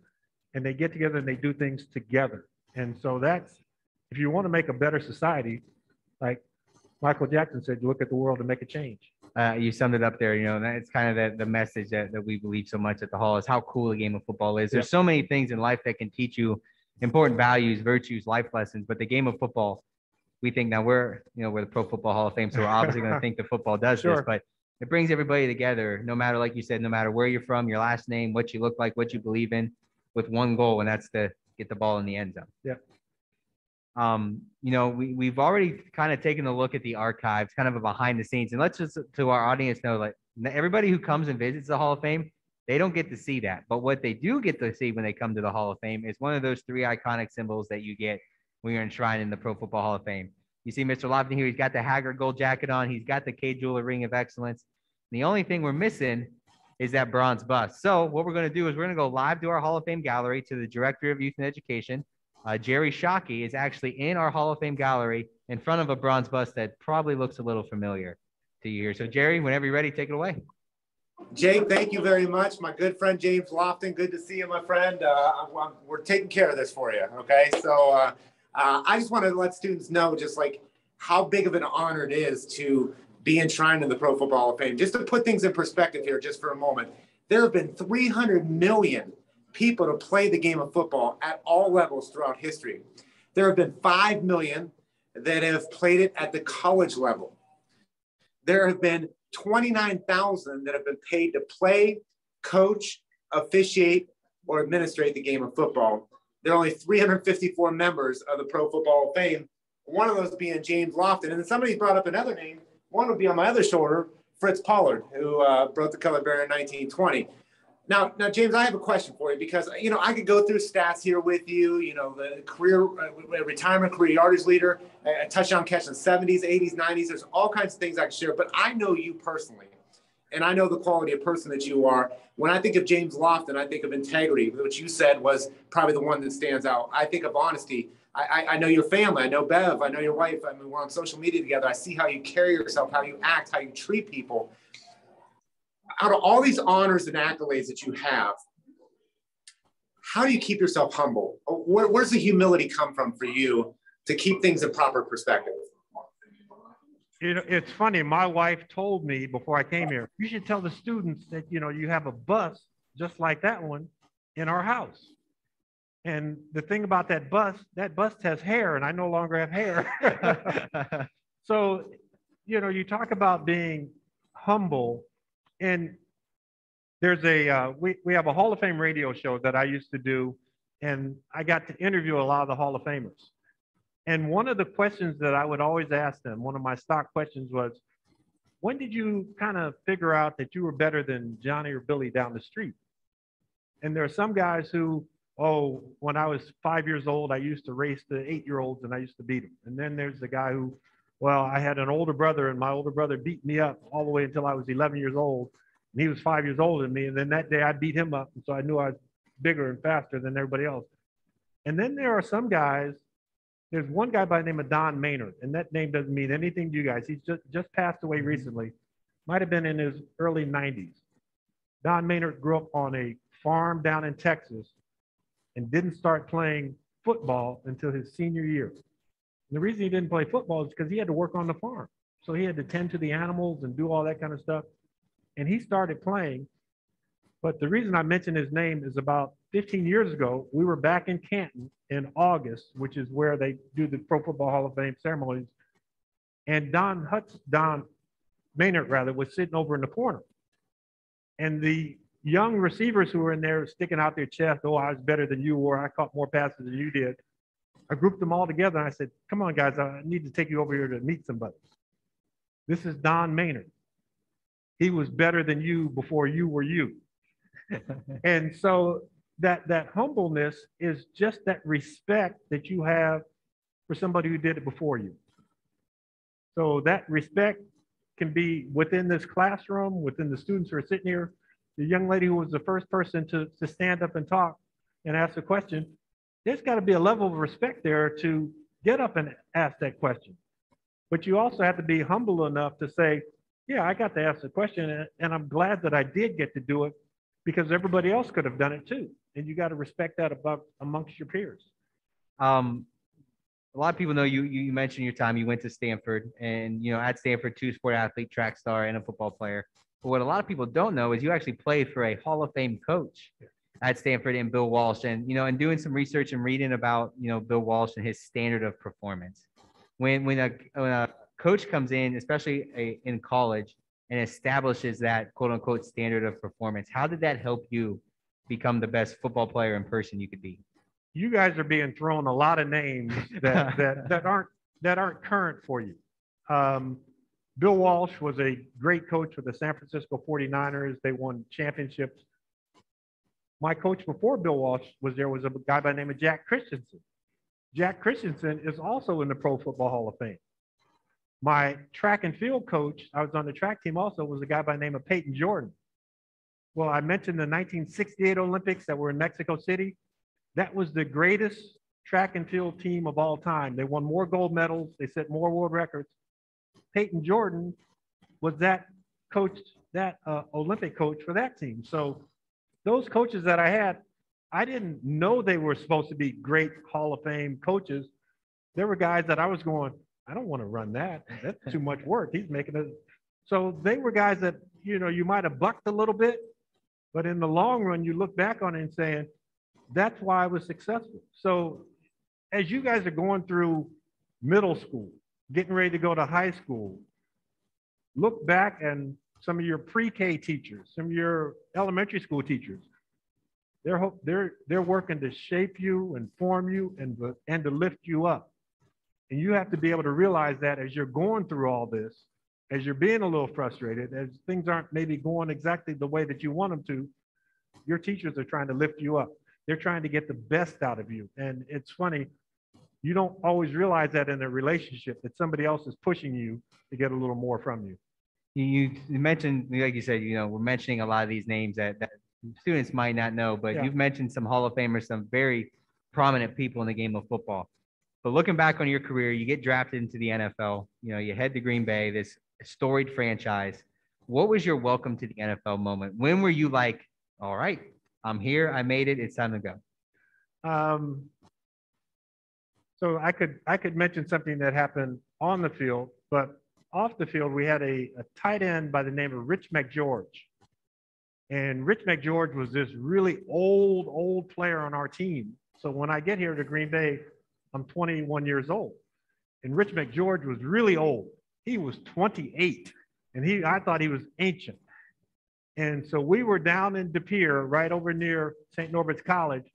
and they get together and they do things together. And so that's, if you want to make a better society, like Michael Jackson said, look at the world and make a change. Uh, you summed it up there. You know, it's kind of the, the message that, that we believe so much at the Hall is how cool the game of football is. There's so many things in life that can teach you important values, virtues, life lessons, but the game of football, we think now we're, you know, we're the Pro Football Hall of Fame, so we're obviously going to think that football does Sure. this, but it brings everybody together, no matter, like you said, no matter where you're from, your last name, what you look like, what you believe in, with one goal, and that's to get the ball in the end zone. Yeah. Um, you know, we, we've already kind of taken a look at the archives, kind of a behind the scenes. And let's just to our audience know like everybody who comes and visits the Hall of Fame, they don't get to see that. But what they do get to see when they come to the Hall of Fame is one of those three iconic symbols that you get when you're enshrined in the Pro Football Hall of Fame. You see Mr. Lofton here, he's got the Haggar gold jacket on, he's got the Kay Jeweler Ring of Excellence. The only thing we're missing is that bronze bust. So what we're going to do is we're going to go live to our Hall of Fame gallery to the Director of Youth and Education. Uh, Jerry Shockey is actually in our Hall of Fame gallery in front of a bronze bust that probably looks a little familiar to you here. So Jerry, whenever you're ready, take it away. Jake, thank you very much. My good friend James Lofton, good to see you, my friend. Uh, I'm, I'm- we're taking care of this for you, okay? So uh, uh, I just want to let students know just like how big of an honor it is to be enshrined in the Pro Football Hall of Fame. Just to put things in perspective here, just for a moment, there have been 300 million people to play the game of football at all levels throughout history. There have been 5 million that have played it at the college level there have been 29,000 that have been paid to play, coach, officiate, or administrate the game of football. There are only 354 members of the Pro Football Hall of Fame, one of those being James Lofton. And then somebody brought up another name. One would be on my other shoulder, Fritz Pollard, who uh, broke the color barrier in 1920. Now, now, James, I have a question for you because you know I could go through stats here with you. You know, the career, uh, retirement career yardage leader, a touchdown catch in the 70s, 80s, 90s. There's all kinds of things I can share. But I know you personally, and I know the quality of person that you are. When I think of James Lofton, I think of integrity, which you said was probably the one that stands out. I think of honesty. I, I, I know your family. I know Bev. I know your wife. I mean, we're on social media together. I see how you carry yourself, how you act, how you treat people out of all these honors and accolades that you have, how do you keep yourself humble? Where, where's the humility come from for you to keep things in proper perspective? You know, it's funny. My wife told me before I came here, you should tell the students that, you know, you have a bus just like that one in our house. And the thing about that bus, that bus has hair and I no longer have hair. so, you know, you talk about being humble and there's a, uh, we, we have a Hall of Fame radio show that I used to do and I got to interview a lot of the Hall of Famers. And one of the questions that I would always ask them, one of my stock questions was, when did you kind of figure out that you were better than Johnny or Billy down the street? And there are some guys who, oh, when I was five years old, I used to race the eight year olds and I used to beat them. And then there's the guy who, well, I had an older brother and my older brother beat me up all the way until I was 11 years old. And he was five years older than me. And then that day I beat him up. And so I knew I was bigger and faster than everybody else. And then there are some guys, there's one guy by the name of Don Maynard, and that name doesn't mean anything to you guys. He's just, just passed away mm-hmm. recently. Might have been in his early 90s. Don Maynard grew up on a farm down in Texas and didn't start playing football until his senior year. And the reason he didn't play football is because he had to work on the farm. So he had to tend to the animals and do all that kind of stuff. And he started playing. But the reason I mention his name is about 15 years ago, we were back in Canton in August, which is where they do the Pro Football Hall of Fame ceremonies. And Don Hutz, Don Maynard rather, was sitting over in the corner. And the young receivers who were in there sticking out their chest, oh, I was better than you, or I caught more passes than you did. I grouped them all together and I said, come on, guys, I need to take you over here to meet somebody. This is Don Maynard. He was better than you before you were you. and so that that humbleness is just that respect that you have for somebody who did it before you. So that respect can be within this classroom, within the students who are sitting here. The young lady who was the first person to, to stand up and talk and ask a question, there's got to be a level of respect there to get up and ask that question. But you also have to be humble enough to say, yeah, I got to ask the question, and, and I'm glad that I did get to do it because everybody else could have done it too. And you got to respect that above amongst your peers. Um, a lot of people know you, you mentioned your time you went to stanford and you know at stanford two sport athlete track star and a football player but what a lot of people don't know is you actually played for a hall of fame coach at stanford and bill walsh and you know and doing some research and reading about you know bill walsh and his standard of performance when when a, when a coach comes in especially a, in college and establishes that quote unquote standard of performance how did that help you become the best football player in person you could be you guys are being thrown a lot of names that that, that aren't that aren't current for you. Um, Bill Walsh was a great coach for the San Francisco 49ers. They won championships. My coach before Bill Walsh was there was a guy by the name of Jack Christiansen. Jack Christiansen is also in the Pro Football Hall of Fame. My track and field coach, I was on the track team also, was a guy by the name of Payton Jordan. Well, I mentioned the 1968 Olympics that were in Mexico City. That was the greatest track and field team of all time. They won more gold medals, they set more world records. Payton Jordan was that coach, that uh, Olympic coach for that team. So those coaches that I had, I didn't know they were supposed to be great Hall of Fame coaches. There were guys that I was going, I don't want to run that. That's too much work. He's making it. So they were guys that, you know, you might have bucked a little bit, but in the long run, you look back on it and saying, that's why I was successful. So as you guys are going through middle school, getting ready to go to high school, look back and some of your pre-K teachers, some of your elementary school teachers, they're, they're, they're working to shape you and form you and, and to lift you up. And you have to be able to realize that as you're going through all this, as you're being a little frustrated, as things aren't maybe going exactly the way that you want them to, your teachers are trying to lift you up. They're trying to get the best out of you. And it's funny, you don't always realize that in a relationship that somebody else is pushing you to get a little more from you. You, you mentioned, like you said, you know, we're mentioning a lot of these names that, that students might not know, but Yeah. you've mentioned some Hall of Famers, some very prominent people in the game of football. But looking back on your career, you get drafted into the NFL. You know, you head to Green Bay, this storied franchise. What was your welcome to the NFL moment? When were you like, all right, I'm here, I made it, it's time to go? Um, so I could I could mention something that happened on the field, but off the field we had a, a tight end by the name of Rich McGeorge. And Rich McGeorge was this really old, old player on our team. So when I get here to Green Bay, I'm 21 years old. And Rich McGeorge was really old. He was 28. And he I thought he was ancient. And so we were down in De Pere, right over near St. Norbert's College.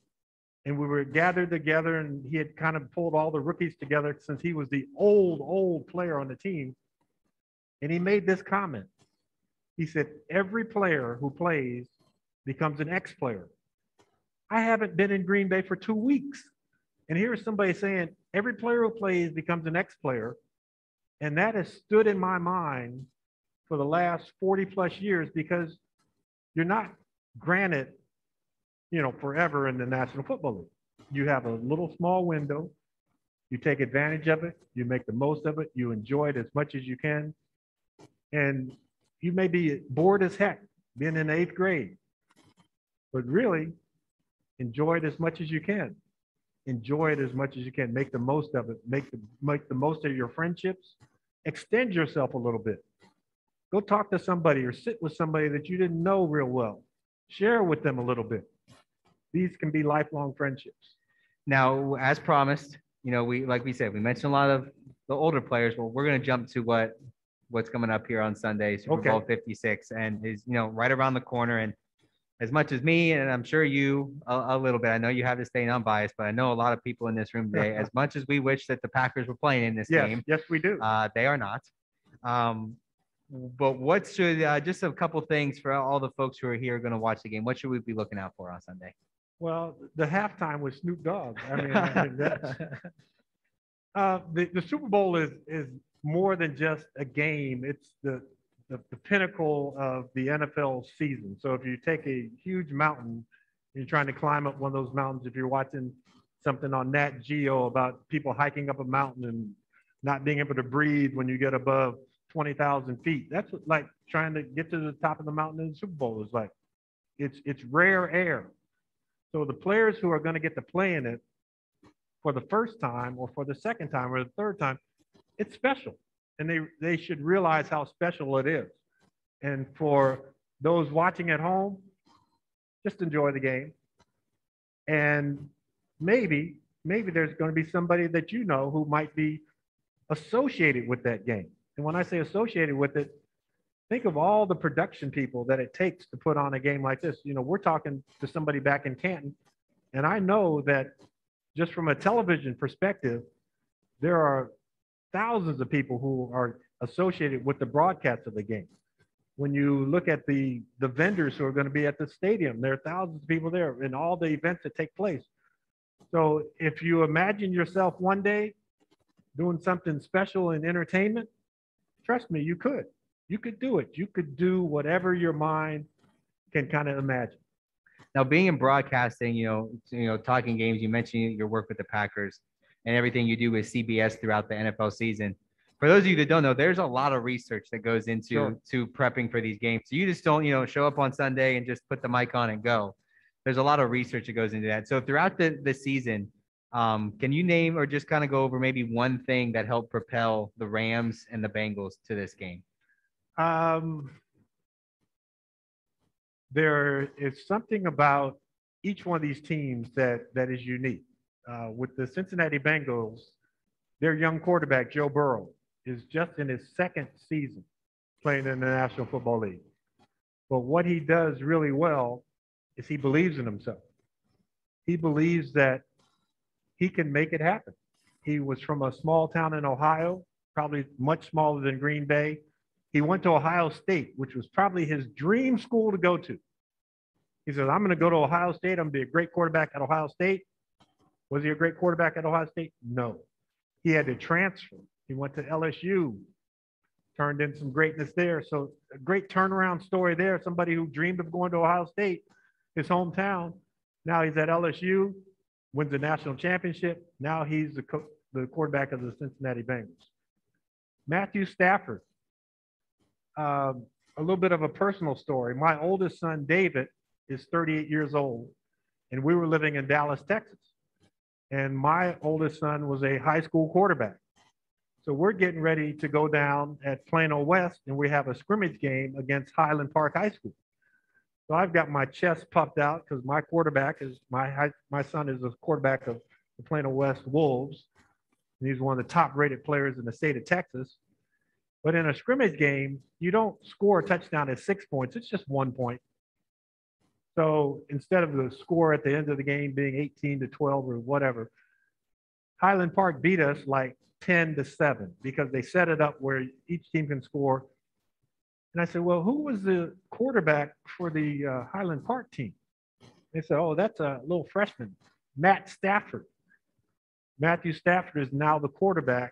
And we were gathered together and he had kind of pulled all the rookies together since he was the old, old player on the team. And he made this comment. He said, every player who plays becomes an ex player. I haven't been in Green Bay for two weeks. And here's somebody saying every player who plays becomes an ex player. And that has stood in my mind for the last 40 plus years because you're not granted, you know, forever in the National Football League. You have a little small window. You take advantage of it. You make the most of it. You enjoy it as much as you can. And you may be bored as heck being in eighth grade, but really enjoy it as much as you can. Enjoy it as much as you can. Make the most of it. Make the make the most of your friendships. Extend yourself a little bit. Go talk to somebody or sit with somebody that you didn't know real well. Share with them a little bit. These can be lifelong friendships. Now, as promised, you know, we like we said, we mentioned a lot of the older players. Well, we're going to jump to what what's coming up here on Sunday, Super Okay. Bowl 56, and is you know right around the corner. And as much as me, and I'm sure you a, a little bit, I know you have to stay unbiased, but I know a lot of people in this room today. as much as we wish that the Packers were playing in this Yes, game, yes, we do. Uh, they are not. Um, but what should uh, just a couple things for all the folks who are here going to watch the game? What should we be looking out for on Sunday? Well, the halftime was Snoop Dogg. I mean, I mean, that's, uh, the, the Super Bowl is is more than just a game. It's the, the the pinnacle of the NFL season. So if you take a huge mountain, you're trying to climb up one of those mountains. If you're watching something on Nat Geo about people hiking up a mountain and not being able to breathe when you get above 20,000 feet, that's what, like trying to get to the top of the mountain in the Super Bowl is like. It's it's rare air. So the players who are going to get to play in it for the first time or for the second time or the third time, it's special. And they, they should realize how special it is. And for those watching at home, just enjoy the game. And maybe, maybe there's going to be somebody that you know who might be associated with that game. And when I say associated with it, think of all the production people that it takes to put on a game like this. You know, we're talking to somebody back in Canton, and I know that just from a television perspective, there are thousands of people who are associated with the broadcast of the game. When you look at the the vendors who are going to be at the stadium, there are thousands of people there in all the events that take place. So if you imagine yourself one day doing something special in entertainment, trust me, you could. You could do it. You could do whatever your mind can kind of imagine. Now, being in broadcasting, you know, you know, talking games, you mentioned your work with the Packers and everything you do with CBS throughout the NFL season. For those of you that don't know, there's a lot of research that goes into Sure. to prepping for these games. So you just don't, you know, show up on Sunday and just put the mic on and go. There's a lot of research that goes into that. So throughout the, the season, um, can you name or just kind of go over maybe one thing that helped propel the Rams and the Bengals to this game? Um, there is something about each one of these teams that that is unique. Uh, with the Cincinnati Bengals, their young quarterback Joe Burrow is just in his second season playing in the National Football League. But what he does really well is he believes in himself. He believes that he can make it happen. He was from a small town in Ohio, probably much smaller than Green Bay. He went to Ohio State, which was probably his dream school to go to. He says, I'm going to go to Ohio State. I'm going to be a great quarterback at Ohio State. Was he a great quarterback at Ohio State? No. He had to transfer. He went to LSU, turned in some greatness there. So, a great turnaround story there. Somebody who dreamed of going to Ohio State, his hometown. Now he's at LSU, wins the national championship. Now he's the, co- the quarterback of the Cincinnati Bengals. Matthew Stafford, um, a little bit of a personal story. My oldest son, David, is 38 years old, and we were living in Dallas, Texas. And my oldest son was a high school quarterback. So we're getting ready to go down at Plano West, and we have a scrimmage game against Highland Park High School. So I've got my chest puffed out because my quarterback is my my son is a quarterback of the Plano West Wolves. And he's one of the top rated players in the state of Texas. But in a scrimmage game, you don't score a touchdown at six points. It's just one point. So instead of the score at the end of the game being 18 to 12 or whatever, Highland Park beat us like 10 to 7 because they set it up where each team can score. And I said, Well, who was the quarterback for the uh, Highland Park team? They said, Oh, that's a little freshman, Matt Stafford. Matthew Stafford is now the quarterback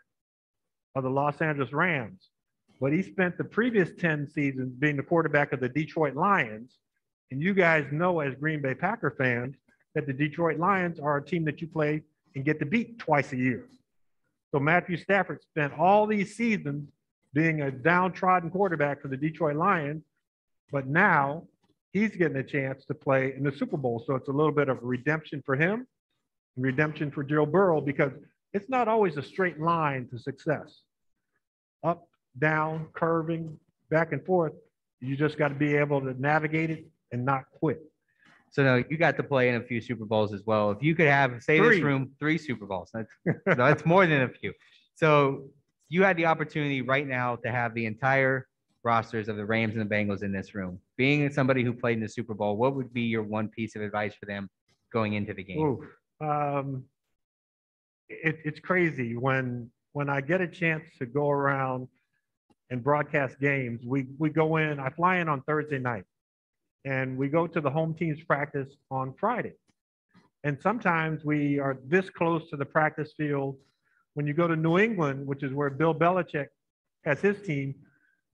of the Los Angeles Rams, but he spent the previous 10 seasons being the quarterback of the Detroit Lions. And you guys know, as Green Bay Packer fans, that the Detroit Lions are a team that you play and get to beat twice a year. So Matthew Stafford spent all these seasons being a downtrodden quarterback for the Detroit Lions, but now he's getting a chance to play in the Super Bowl. So it's a little bit of redemption for him, redemption for Joe Burrow, because it's not always a straight line to success. Up, down, curving, back and forth. You just got to be able to navigate it and not quit. So no, you got to play in a few Super Bowls as well. If you could have, say, Three. this room, three Super Bowls. That's that's more than a few. So you had the opportunity right now to have the entire rosters of the Rams and the Bengals in this room. Being somebody who played in the Super Bowl, what would be your one piece of advice for them going into the game? Oof. Um, it, it's crazy when when I get a chance to go around and broadcast games. We we go in. I fly in on Thursday night, and we go to the home team's practice on Friday. And sometimes we are this close to the practice field. When you go to New England, which is where Bill Belichick has his team,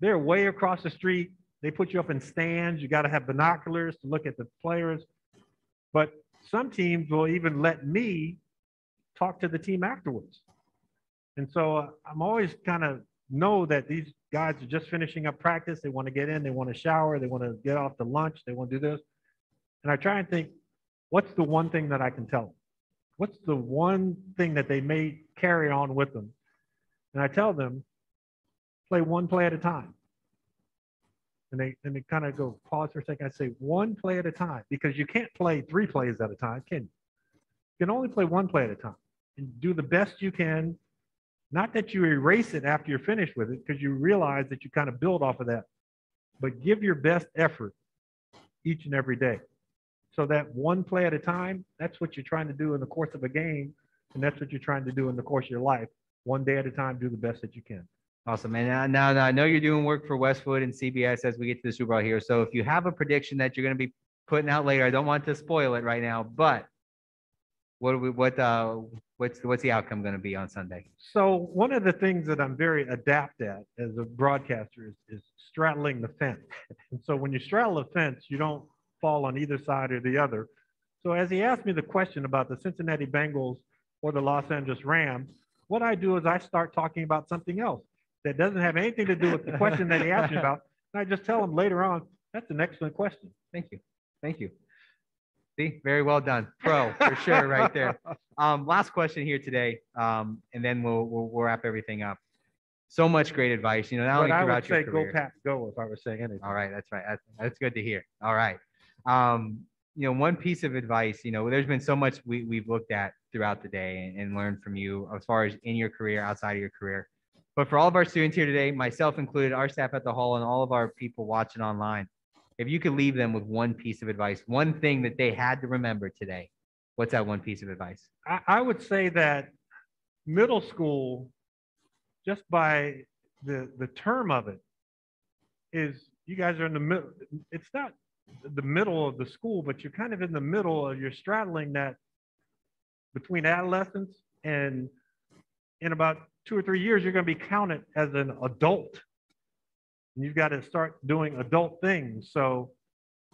they're way across the street. They put you up in stands. You got to have binoculars to look at the players. But some teams will even let me talk to the team afterwards. And so uh, I'm always kind of know that these guys are just finishing up practice. They want to get in, they want to shower, they want to get off to lunch, they want to do this. And I try and think, what's the one thing that I can tell them? What's the one thing that they may carry on with them? And I tell them, play one play at a time. And they and they kind of go pause for a second. I say one play at a time because you can't play three plays at a time, can you? You can only play one play at a time and do the best you can. Not that you erase it after you're finished with it, because you realize that you kind of build off of that, but give your best effort each and every day. So that one play at a time, that's what you're trying to do in the course of a game, and that's what you're trying to do in the course of your life. One day at a time, do the best that you can. Awesome. And uh, now, now I know you're doing work for Westwood and CBS as we get to the Super Bowl here. So if you have a prediction that you're going to be putting out later, I don't want to spoil it right now, but what do we, what uh what's what's the outcome going to be on Sunday? So one of the things that I'm very adept at as a broadcaster is, is straddling the fence. And so when you straddle the fence, you don't fall on either side or the other. So as he asked me the question about the Cincinnati Bengals or the Los Angeles Rams, what I do is I start talking about something else that doesn't have anything to do with the question that he asked me about. And I just tell him later on, that's an excellent question. Thank you. Thank you. See, very well done. Pro for sure, right there. Um, last question here today, um, and then we'll, we'll we'll wrap everything up. So much great advice, you know, not But only I would say go. Pats go if I were saying anything. All right, that's right. That's, that's good to hear. All right. Um, you know, one piece of advice, you know, there's been so much we, we've looked at throughout the day and, and learned from you as far as in your career, outside of your career. But for all of our students here today, myself included, our staff at the hall, and all of our people watching online, if you could leave them with one piece of advice, one thing that they had to remember today, what's that one piece of advice? I, I would say that middle school, just by the the term of it, is you guys are in the middle. It's not the middle of the school, but you're kind of in the middle of you're straddling that between adolescence and in about two or three years, you're going to be counted as an adult. And you've got to start doing adult things. So,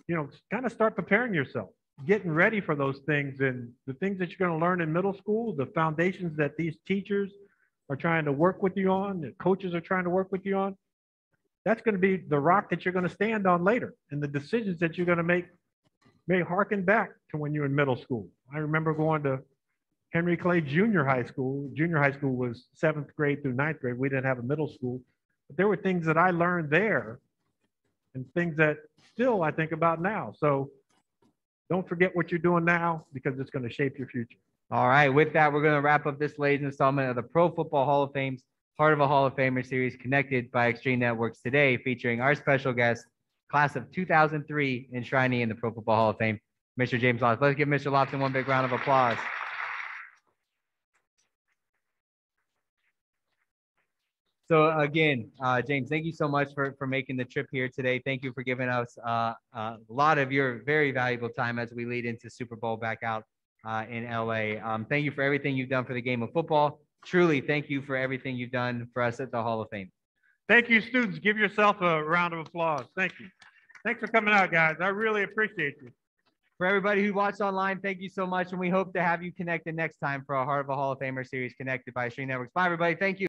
you know, kind of start preparing yourself, getting ready for those things and the things that you're going to learn in middle school, the foundations that these teachers are trying to work with you on, the coaches are trying to work with you on. That's going to be the rock that you're going to stand on later. And the decisions that you're going to make may harken back to when you're in middle school. I remember going to Henry Clay Junior High School. Junior high school was seventh grade through ninth grade. We didn't have a middle school. But there were things that I learned there and things that still I think about now. So don't forget what you're doing now because it's going to shape your future. All right. With that, we're going to wrap up this latest installment of the Pro Football Hall of Fame's Heart of a Hall of Famer series connected by Extreme Networks today, featuring our special guest, class of 2003 enshrinee in the Pro Football Hall of Fame, Mr. James Lofton. Let's give Mr. Lofton one big round of applause. So again, uh, James, thank you so much for, for making the trip here today. Thank you for giving us uh, a lot of your very valuable time as we lead into Super Bowl back out uh, in LA. Um, thank you for everything you've done for the game of football. Truly, thank you for everything you've done for us at the Hall of Fame. Thank you, students. Give yourself a round of applause. Thank you. Thanks for coming out, guys. I really appreciate you. For everybody who watched online, thank you so much. And we hope to have you connected next time for our Heart of a Hall of Famer series connected by Extreme Networks. Bye, everybody. Thank you.